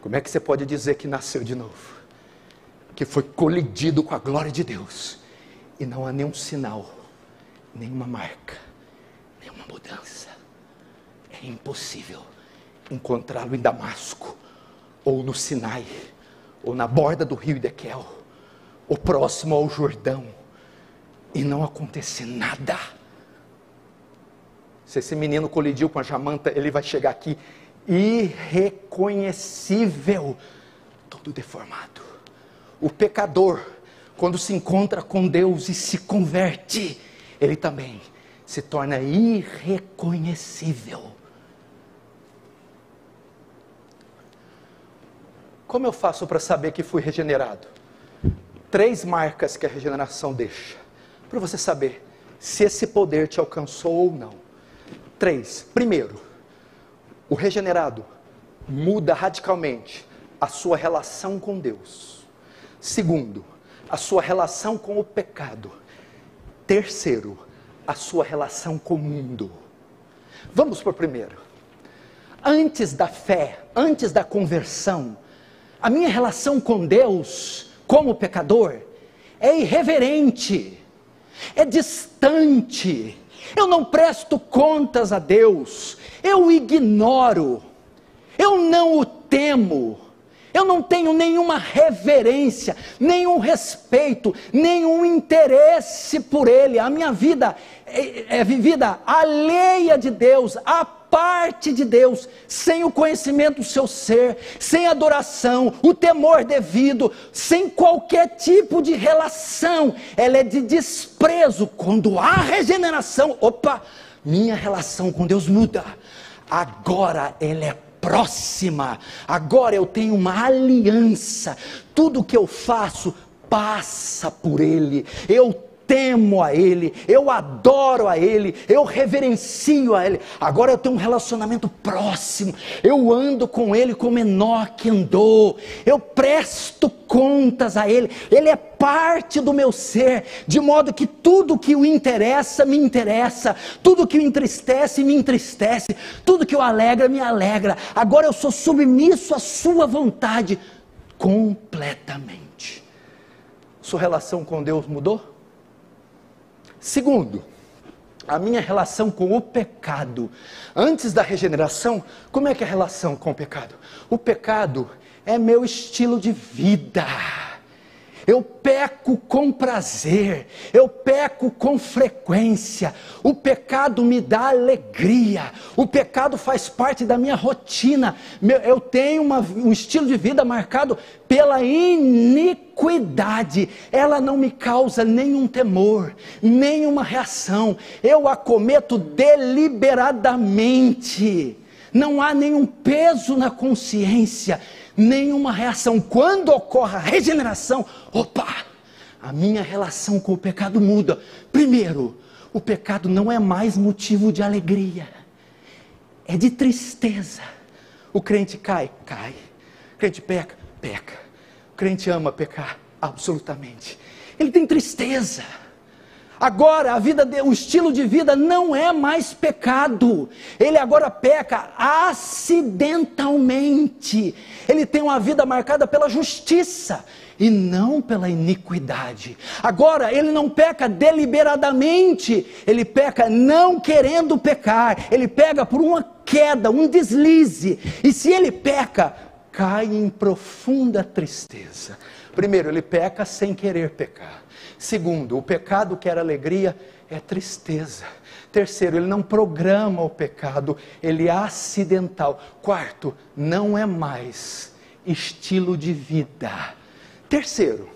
Como é que você pode dizer que nasceu de novo? Que foi colidido com a glória de Deus? E não há nenhum sinal, nenhuma marca, nenhuma mudança. É impossível encontrá-lo em Damasco, ou no Sinai, ou na borda do rio Idequel, ou próximo ao Jordão, e não acontecer nada. Se esse menino colidiu com a jamanta, ele vai chegar aqui irreconhecível, todo deformado. O pecador quando se encontra com Deus e se converte, ele também se torna irreconhecível. Como eu faço para saber que fui regenerado? Três marcas que a regeneração deixa, para você saber se esse poder te alcançou ou não. Três. Primeiro, o regenerado muda radicalmente a sua relação com Deus. Segundo, a sua relação com o pecado. Terceiro, a sua relação com o mundo. Vamos por primeiro. Antes da fé, antes da conversão, a minha relação com Deus, como pecador, é irreverente, é distante. Eu não presto contas a Deus, eu ignoro, eu não o temo eu não tenho nenhuma reverência, nenhum respeito, nenhum interesse por Ele. A minha vida é, é vivida alheia de Deus, à parte de Deus, sem o conhecimento do seu ser, sem adoração, o temor devido, sem qualquer tipo de relação. Ela é de desprezo. Quando há regeneração, opa, minha relação com Deus muda. Agora ela é próxima. Agora eu tenho uma aliança. Tudo que eu faço passa por Ele. Eu temo a Ele, eu adoro a Ele, eu reverencio a Ele. Agora eu tenho um relacionamento próximo, eu ando com Ele como Enoque andou, eu presto contas a Ele, Ele é parte do meu ser, de modo que tudo que o interessa, me interessa, tudo que o entristece, me entristece, tudo que o alegra, me alegra. Agora eu sou submisso à Sua vontade completamente. Sua relação com Deus mudou? Segundo, a minha relação com o pecado. Antes da regeneração, como é que é a relação com o pecado? O pecado é meu estilo de vida. Eu peco com prazer, eu peco com frequência. O pecado me dá alegria, o pecado faz parte da minha rotina. Eu tenho uma, um estilo de vida marcado pela iniquidade. Ela não me causa nenhum temor, nenhuma reação. Eu a cometo deliberadamente. Não há nenhum peso na consciência nenhuma reação. Quando ocorre a regeneração, opa, a minha relação com o pecado muda. Primeiro, o pecado não é mais motivo de alegria, é de tristeza. O crente cai, cai. O crente peca, peca. O crente ama pecar, absolutamente. Ele tem tristeza. Agora a vida, o estilo de vida não é mais pecado. Ele agora peca acidentalmente. Ele tem uma vida marcada pela justiça e não pela iniquidade. Agora ele não peca deliberadamente, ele peca não querendo pecar. Ele pega por uma queda, um deslize. E se ele peca, cai em profunda tristeza Primeiro, ele peca sem querer pecar. Segundo, o pecado que era alegria é tristeza. Terceiro, ele não programa o pecado, ele é acidental. Quarto, não é mais estilo de vida. Terceiro,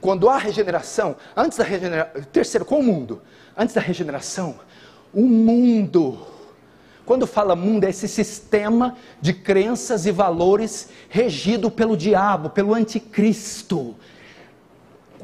quando há regeneração, antes da regeneração, terceiro, com o mundo, antes da regeneração, o mundo quando fala mundo, é esse sistema de crenças e valores regido pelo diabo, pelo anticristo.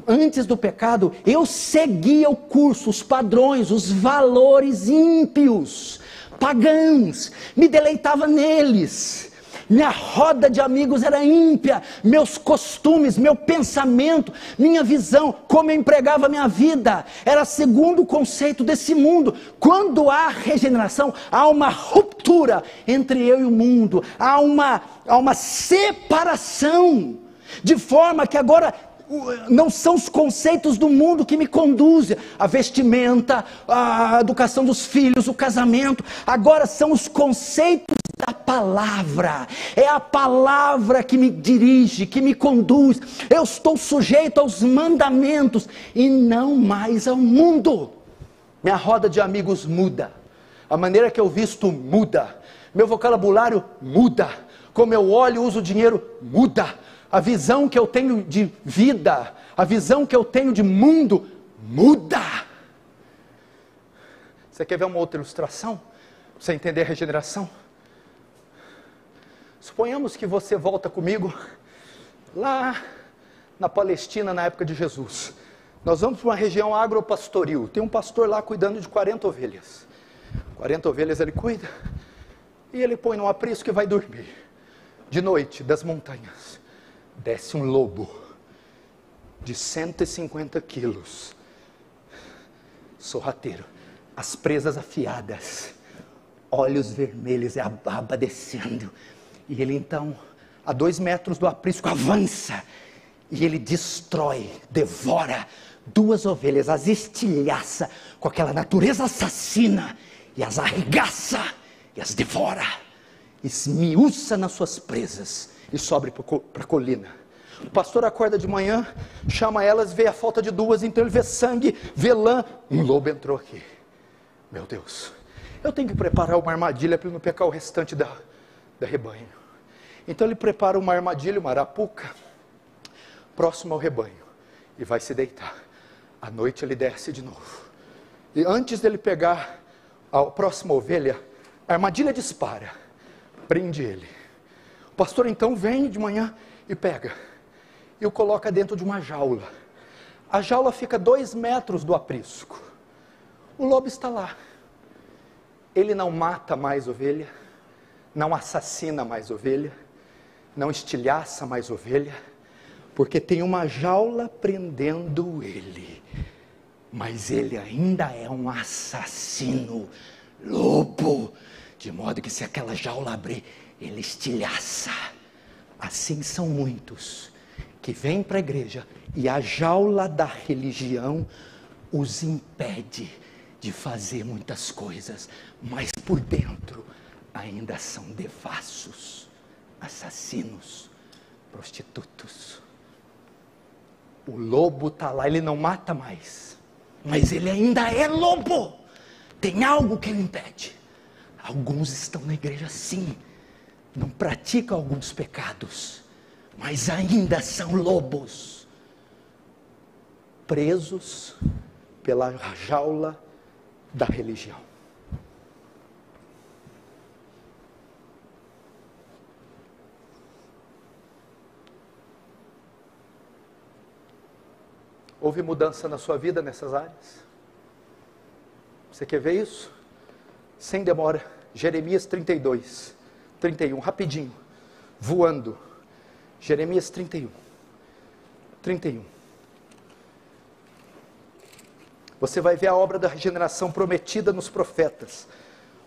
Antes do pecado, eu seguia o curso, os padrões, os valores ímpios, pagãos, me deleitava neles minha roda de amigos era ímpia, meus costumes, meu pensamento, minha visão, como eu empregava minha vida, era segundo o conceito desse mundo. Quando há regeneração, há uma ruptura entre eu e o mundo, há uma, há uma separação, de forma que agora não são os conceitos do mundo que me conduzem, a vestimenta, a educação dos filhos, o casamento, agora são os conceitos da palavra, é a palavra que me dirige, que me conduz, eu estou sujeito aos mandamentos e não mais ao mundo. Minha roda de amigos muda, a maneira que eu visto muda, meu vocabulário muda, como eu olho uso o dinheiro muda a visão que eu tenho de vida, a visão que eu tenho de mundo muda. Você quer ver uma outra ilustração? Para você entender a regeneração? Suponhamos que você volta comigo lá na Palestina na época de Jesus. Nós vamos para uma região agropastoril. Tem um pastor lá cuidando de 40 ovelhas. 40 ovelhas ele cuida e ele põe num aprisco que vai dormir de noite das montanhas desce um lobo de 150 quilos, sorrateiro, as presas afiadas, olhos vermelhos e a baba descendo. E ele então, a dois metros do aprisco, avança e ele destrói, devora duas ovelhas, as estilhaça com aquela natureza assassina e as arregaça e as devora, esmiuça nas suas presas e sobe para a colina. O pastor acorda de manhã, chama elas, vê a falta de duas, então ele vê sangue, vê lã. Um lobo entrou aqui. Meu Deus, eu tenho que preparar uma armadilha para não pecar o restante da, da rebanho. Então ele prepara uma armadilha, uma arapuca, próximo ao rebanho, e vai se deitar. À noite ele desce de novo. E antes dele pegar a próxima ovelha, a armadilha dispara, prende ele pastor então vem de manhã e pega e o coloca dentro de uma jaula. A jaula fica dois metros do aprisco. O lobo está lá. Ele não mata mais ovelha, não assassina mais ovelha, não estilhaça mais ovelha, porque tem uma jaula prendendo ele. Mas ele ainda é um assassino, lobo, de modo que se aquela jaula abrir, ele estilhaça. Assim são muitos que vêm para a igreja e a jaula da religião os impede de fazer muitas coisas, mas por dentro ainda são devassos, assassinos, prostitutos. O lobo está lá, ele não mata mais, mas ele ainda é lobo. Tem algo que ele impede. Alguns estão na igreja sim, não praticam alguns pecados, mas ainda são lobos, presos pela jaula da religião. Houve mudança na sua vida nessas áreas? Você quer ver isso? Sem demora. Jeremias 32. 31, rapidinho, voando. Jeremias 31. 31. Você vai ver a obra da regeneração prometida nos profetas.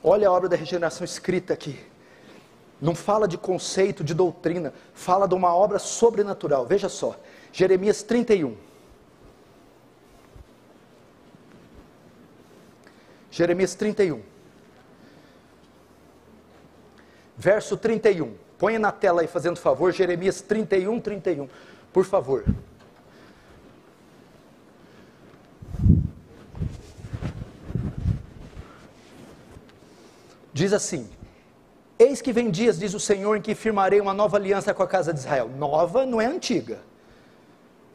Olha a obra da regeneração escrita aqui. Não fala de conceito, de doutrina, fala de uma obra sobrenatural. Veja só, Jeremias 31. Jeremias 31 verso 31. Põe na tela aí, fazendo favor, Jeremias 31, 31. Por favor. Diz assim: Eis que vem dias, diz o Senhor, em que firmarei uma nova aliança com a casa de Israel. Nova não é antiga.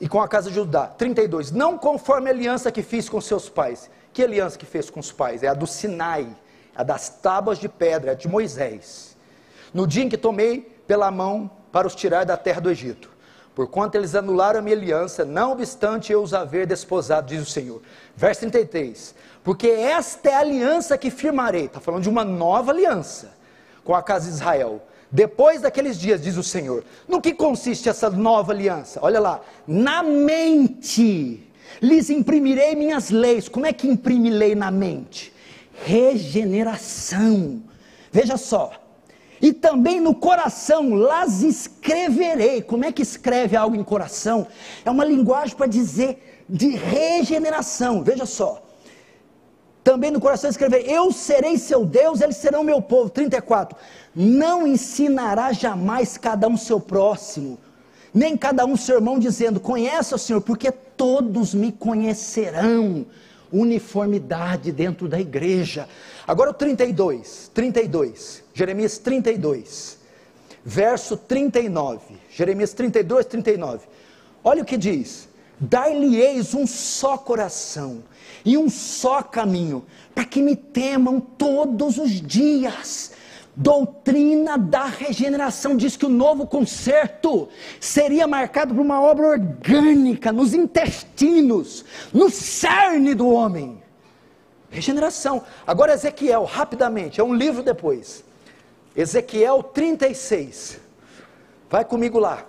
E com a casa de Judá. 32. Não conforme a aliança que fiz com seus pais. Que aliança que fez com os pais? É a do Sinai, a das tábuas de pedra, é a de Moisés. No dia em que tomei pela mão para os tirar da terra do Egito. Porquanto eles anularam a minha aliança, não obstante eu os haver desposado, diz o Senhor. Verso 33. Porque esta é a aliança que firmarei. Está falando de uma nova aliança com a casa de Israel. Depois daqueles dias, diz o Senhor. No que consiste essa nova aliança? Olha lá. Na mente lhes imprimirei minhas leis. Como é que imprime lei na mente? Regeneração. Veja só. E também no coração las escreverei. Como é que escreve algo em coração? É uma linguagem para dizer de regeneração. Veja só também no coração escrever: Eu serei seu Deus, eles serão meu povo. 34. Não ensinará jamais cada um seu próximo, nem cada um seu irmão, dizendo: Conheça o Senhor, porque todos me conhecerão. Uniformidade dentro da igreja. Agora o 32, 32, Jeremias 32, verso 39. Jeremias 32, 39. Olha o que diz: Dar-lhe-eis um só coração e um só caminho, para que me temam todos os dias. Doutrina da regeneração diz que o novo concerto seria marcado por uma obra orgânica nos intestinos, no cerne do homem. Regeneração. Agora, Ezequiel, rapidamente, é um livro depois. Ezequiel 36. Vai comigo lá.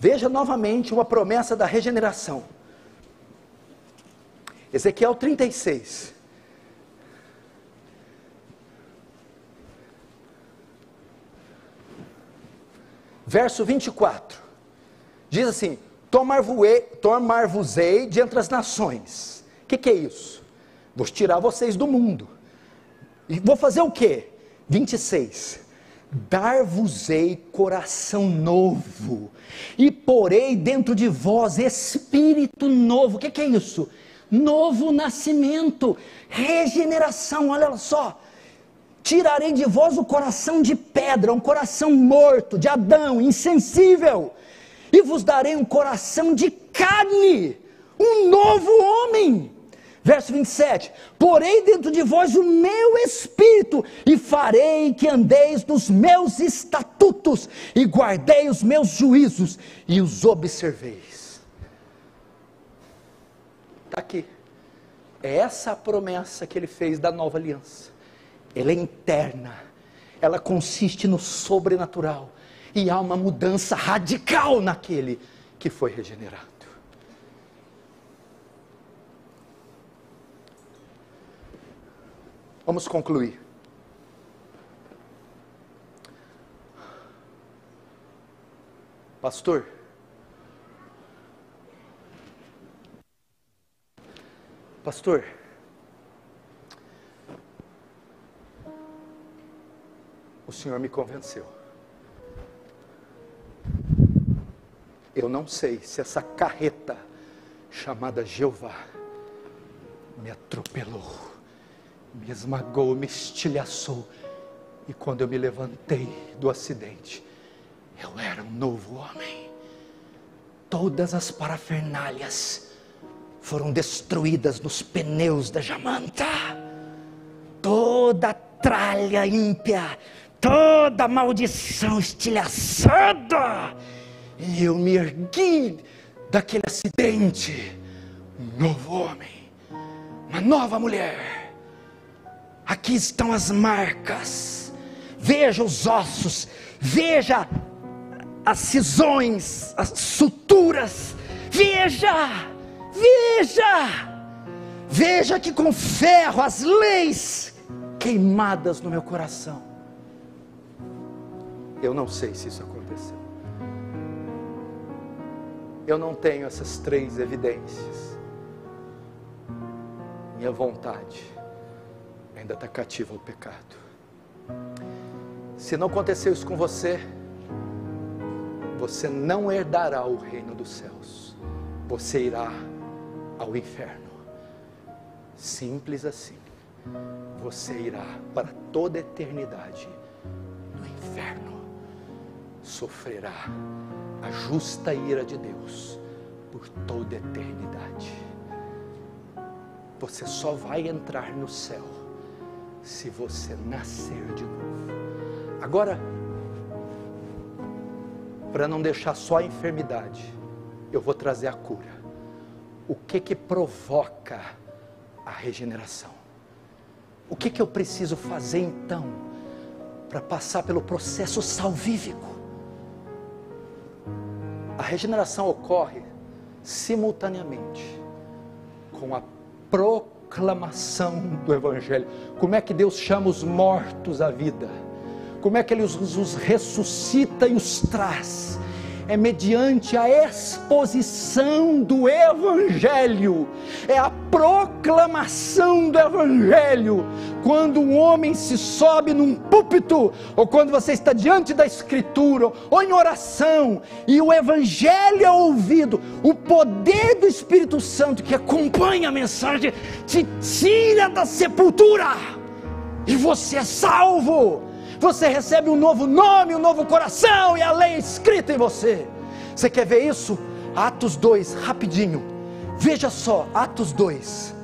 Veja novamente uma promessa da regeneração. Ezequiel 36. Verso 24. Diz assim: Tomar-vos-ei de entre as nações. O que, que é isso? Vou tirar vocês do mundo. E vou fazer o quê? 26 dar-vos-ei coração novo, e porei dentro de vós espírito novo. O que, que, é isso? novo nascimento, regeneração. Olha só. Tirarei de vós o coração de pedra, um coração morto, de Adão, insensível, e vos darei um coração de carne, um novo homem. Verso 27: Porei dentro de vós o meu espírito, e farei que andeis nos meus estatutos, e guardei os meus juízos, e os observeis. Está aqui. É essa a promessa que ele fez da nova aliança. Ela é interna, ela consiste no sobrenatural, e há uma mudança radical naquele que foi regenerado. Vamos concluir. Pastor, Pastor, o Senhor me convenceu. Eu não sei se essa carreta chamada Jeová me atropelou, me esmagou, me estilhaçou. E quando eu me levantei do acidente, eu era um novo homem. Todas as parafernálias foram destruídas nos pneus da jamanta. Toda tralha ímpia, toda maldição estilhaçada. E eu me ergui daquele acidente. Um novo homem, uma nova mulher. Aqui estão as marcas. Veja os ossos, veja as cisões, as suturas. Veja Veja, veja que com ferro as leis queimadas no meu coração. Eu não sei se isso aconteceu. Eu não tenho essas três evidências. Minha vontade ainda está cativa ao pecado. Se não aconteceu isso com você, você não herdará o reino dos céus. Você irá ao inferno. Simples assim. você irá para toda eternidade no inferno. Sofrerá a justa ira de Deus por toda eternidade. Você só vai entrar no céu se você nascer de novo. Agora, para não deixar só a enfermidade, eu vou trazer a cura. O que que provoca a regeneração? O que que eu preciso fazer então para passar pelo processo salvífico? A regeneração ocorre simultaneamente com a proclamação do Evangelho. Como é que Deus chama os mortos à vida? Como é que Ele os, os ressuscita e os traz? É mediante a exposição do Evangelho, é a proclamação do Evangelho. Quando um homem se sobe num púlpito, ou quando você está diante da Escritura, ou em oração, e o Evangelho é ouvido, o poder do Espírito Santo que acompanha a mensagem te tira da sepultura, e você é salvo você recebe um novo nome, um novo coração e a lei é escrita em você. Você quer ver isso? Atos 2, rapidinho. Veja só, Atos 2.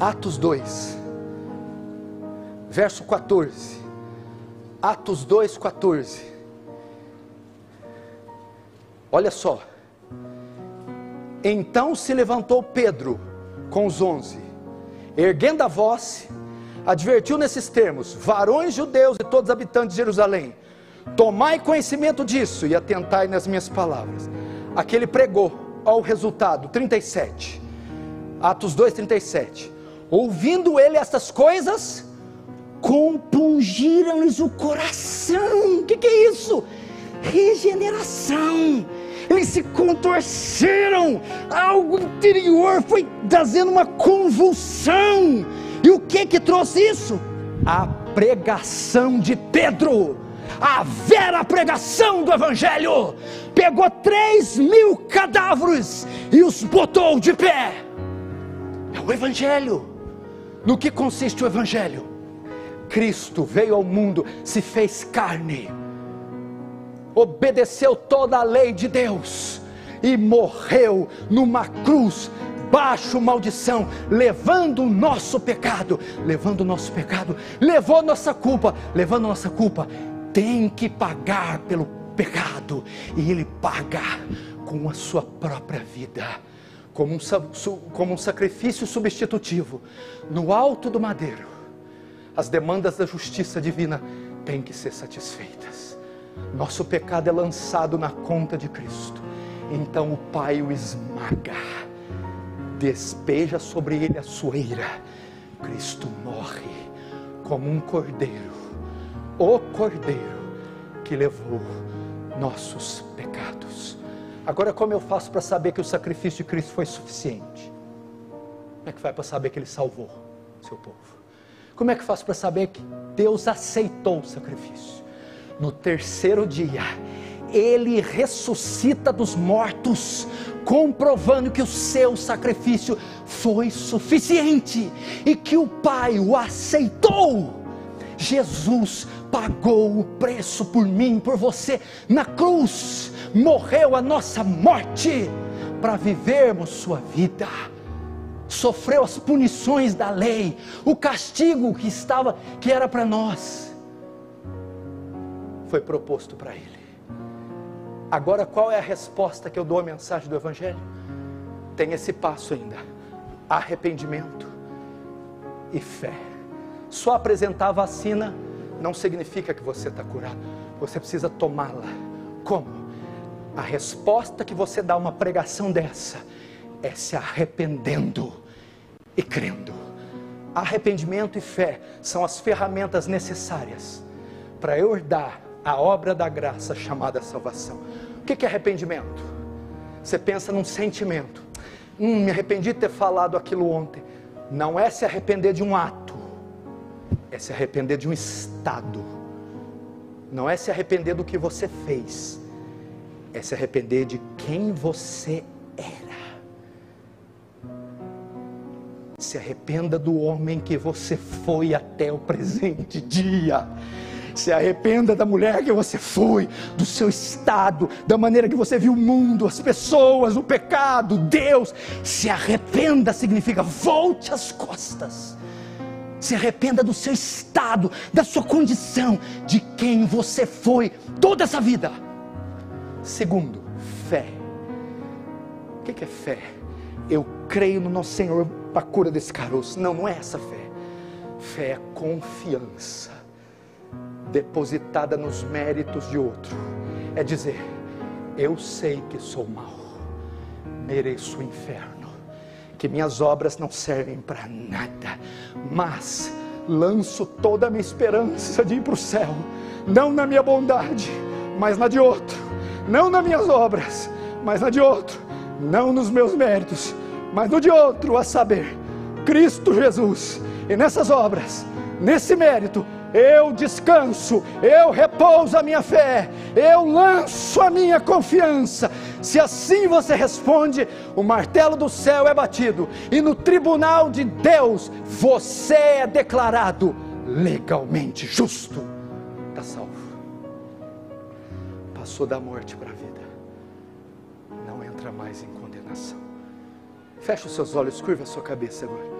Atos 2, verso 14. Atos 2, 14. Olha só. Então se levantou Pedro com os onze, erguendo a voz, advertiu nesses termos: varões judeus e todos habitantes de Jerusalém, tomai conhecimento disso e atentai nas minhas palavras. Aquele pregou, ao resultado, 37, Atos 2, 37. Ouvindo ele estas coisas, compungiram-lhes o coração. O que, que é isso? Regeneração eles se contorceram, algo interior foi trazendo uma convulsão. E o que que trouxe isso? A pregação de Pedro, a vera pregação do Evangelho, pegou três mil cadáveres e os botou de pé. É o Evangelho. No que consiste o Evangelho? Cristo veio ao mundo, se fez carne obedeceu toda a lei de Deus e morreu numa cruz baixo maldição, levando o nosso pecado, levando o nosso pecado, levou nossa culpa, levando nossa culpa, tem que pagar pelo pecado, e ele paga com a sua própria vida, como um, como um sacrifício substitutivo, no alto do madeiro, as demandas da justiça divina têm que ser satisfeitas. Nosso pecado é lançado na conta de Cristo. Então o Pai o esmaga, despeja sobre ele a sua ira. Cristo morre como um cordeiro, o cordeiro que levou nossos pecados. Agora, como eu faço para saber que o sacrifício de Cristo foi suficiente? Como é que vai para saber que ele salvou seu povo? Como é que faço para saber que Deus aceitou o sacrifício? No terceiro dia, ele ressuscita dos mortos, comprovando que o seu sacrifício foi suficiente e que o Pai o aceitou. Jesus pagou o preço por mim, por você, na cruz, morreu a nossa morte para vivermos sua vida. Sofreu as punições da lei, o castigo que estava, que era para nós foi proposto para ele. Agora, qual é a resposta que eu dou à mensagem do Evangelho? Tem esse passo ainda: arrependimento e fé. Só apresentar a vacina não significa que você está curado, você precisa tomá-la. Como? A resposta que você dá a uma pregação dessa é se arrependendo e crendo. Arrependimento e fé são as ferramentas necessárias para eu dar a obra da graça chamada salvação. O que é arrependimento? Você pensa num sentimento. Hum, me arrependi de ter falado aquilo ontem. Não é se arrepender de um ato, é se arrepender de um estado. Não é se arrepender do que você fez, é se arrepender de quem você era. Se arrependa do homem que você foi até o presente dia. Se arrependa da mulher que você foi, do seu estado, da maneira que você viu o mundo, as pessoas, o pecado, Deus. Se arrependa significa volte as costas. Se arrependa do seu estado, da sua condição, de quem você foi toda essa vida. Segundo, fé. O que é fé? Eu creio no nosso Senhor para a cura desse caroço. Não, não é essa fé. Fé é confiança depositada nos méritos de outro. É dizer, eu sei que sou mau, mereço o inferno, que minhas obras não servem para nada, mas lanço toda a minha esperança de ir para o céu, não na minha bondade, mas na de outro, não nas minhas obras, mas na de outro, não nos meus méritos, mas no de outro, a saber, Cristo Jesus. E nessas obras, nesse mérito, eu descanso, eu repouso a minha fé, eu lanço a minha confiança. Se assim você responde, o martelo do céu é batido, e no tribunal de Deus você é declarado legalmente justo. Está salvo. Passou da morte para a vida, não entra mais em condenação. Feche os seus olhos, curva a sua cabeça agora.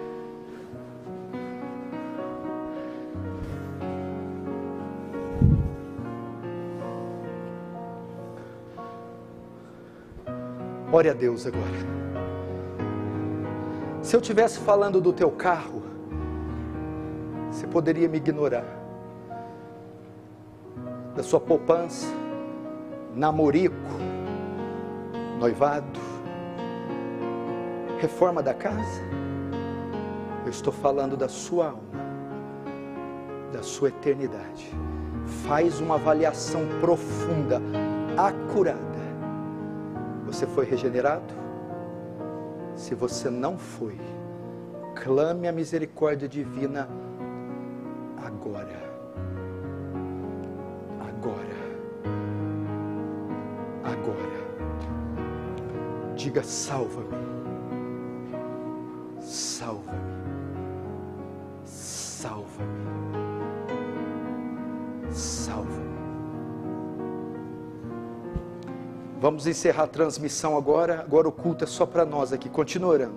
Ore a Deus agora. Se eu estivesse falando do teu carro, você poderia me ignorar. Da sua poupança, namorico, noivado, reforma da casa. Eu estou falando da sua alma, da sua eternidade. Faz uma avaliação profunda, acurada você foi regenerado? Se você não foi, clame a misericórdia divina agora. Agora. Agora. Diga: salva-me. Salva-me. Salva-me. Vamos encerrar a transmissão agora. Agora o culto é só para nós aqui. Continua orando.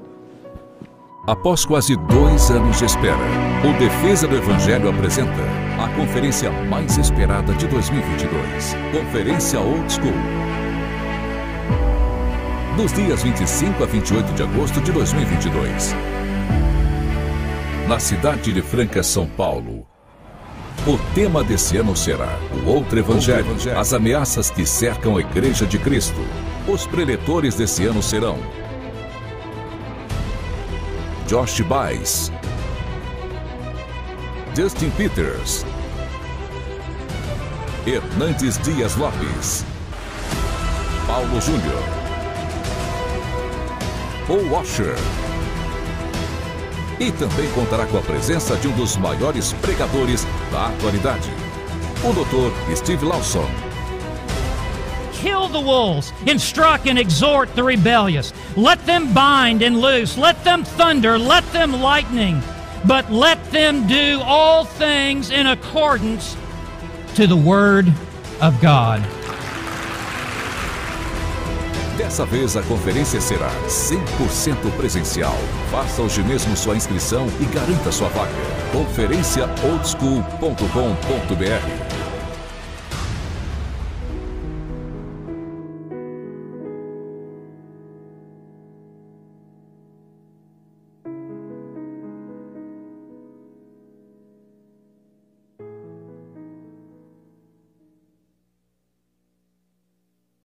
Após quase dois anos de espera, o Defesa do Evangelho apresenta a conferência mais esperada de 2022. Conferência Old School. Dos dias 25 a 28 de agosto de 2022. Na cidade de Franca, São Paulo, o tema desse ano será o outro evangelho, as ameaças que cercam a Igreja de Cristo. Os preletores desse ano serão Josh Baez, Justin Peters, Hernandes Dias Lopes, Paulo Júnior, Paul Washer. E também contará com a presença de um dos maiores pregadores da atualidade, o Dr. Steve Lawson. Kill the wolves, instruct and exhort the rebellious. Let them bind and loose. Let them thunder. Let them lightning. But let them do all things in accordance to the Word of God. Dessa vez a conferência será 100% presencial. Faça hoje mesmo sua inscrição e garanta sua vaga. Conferênciaoldschool.com.br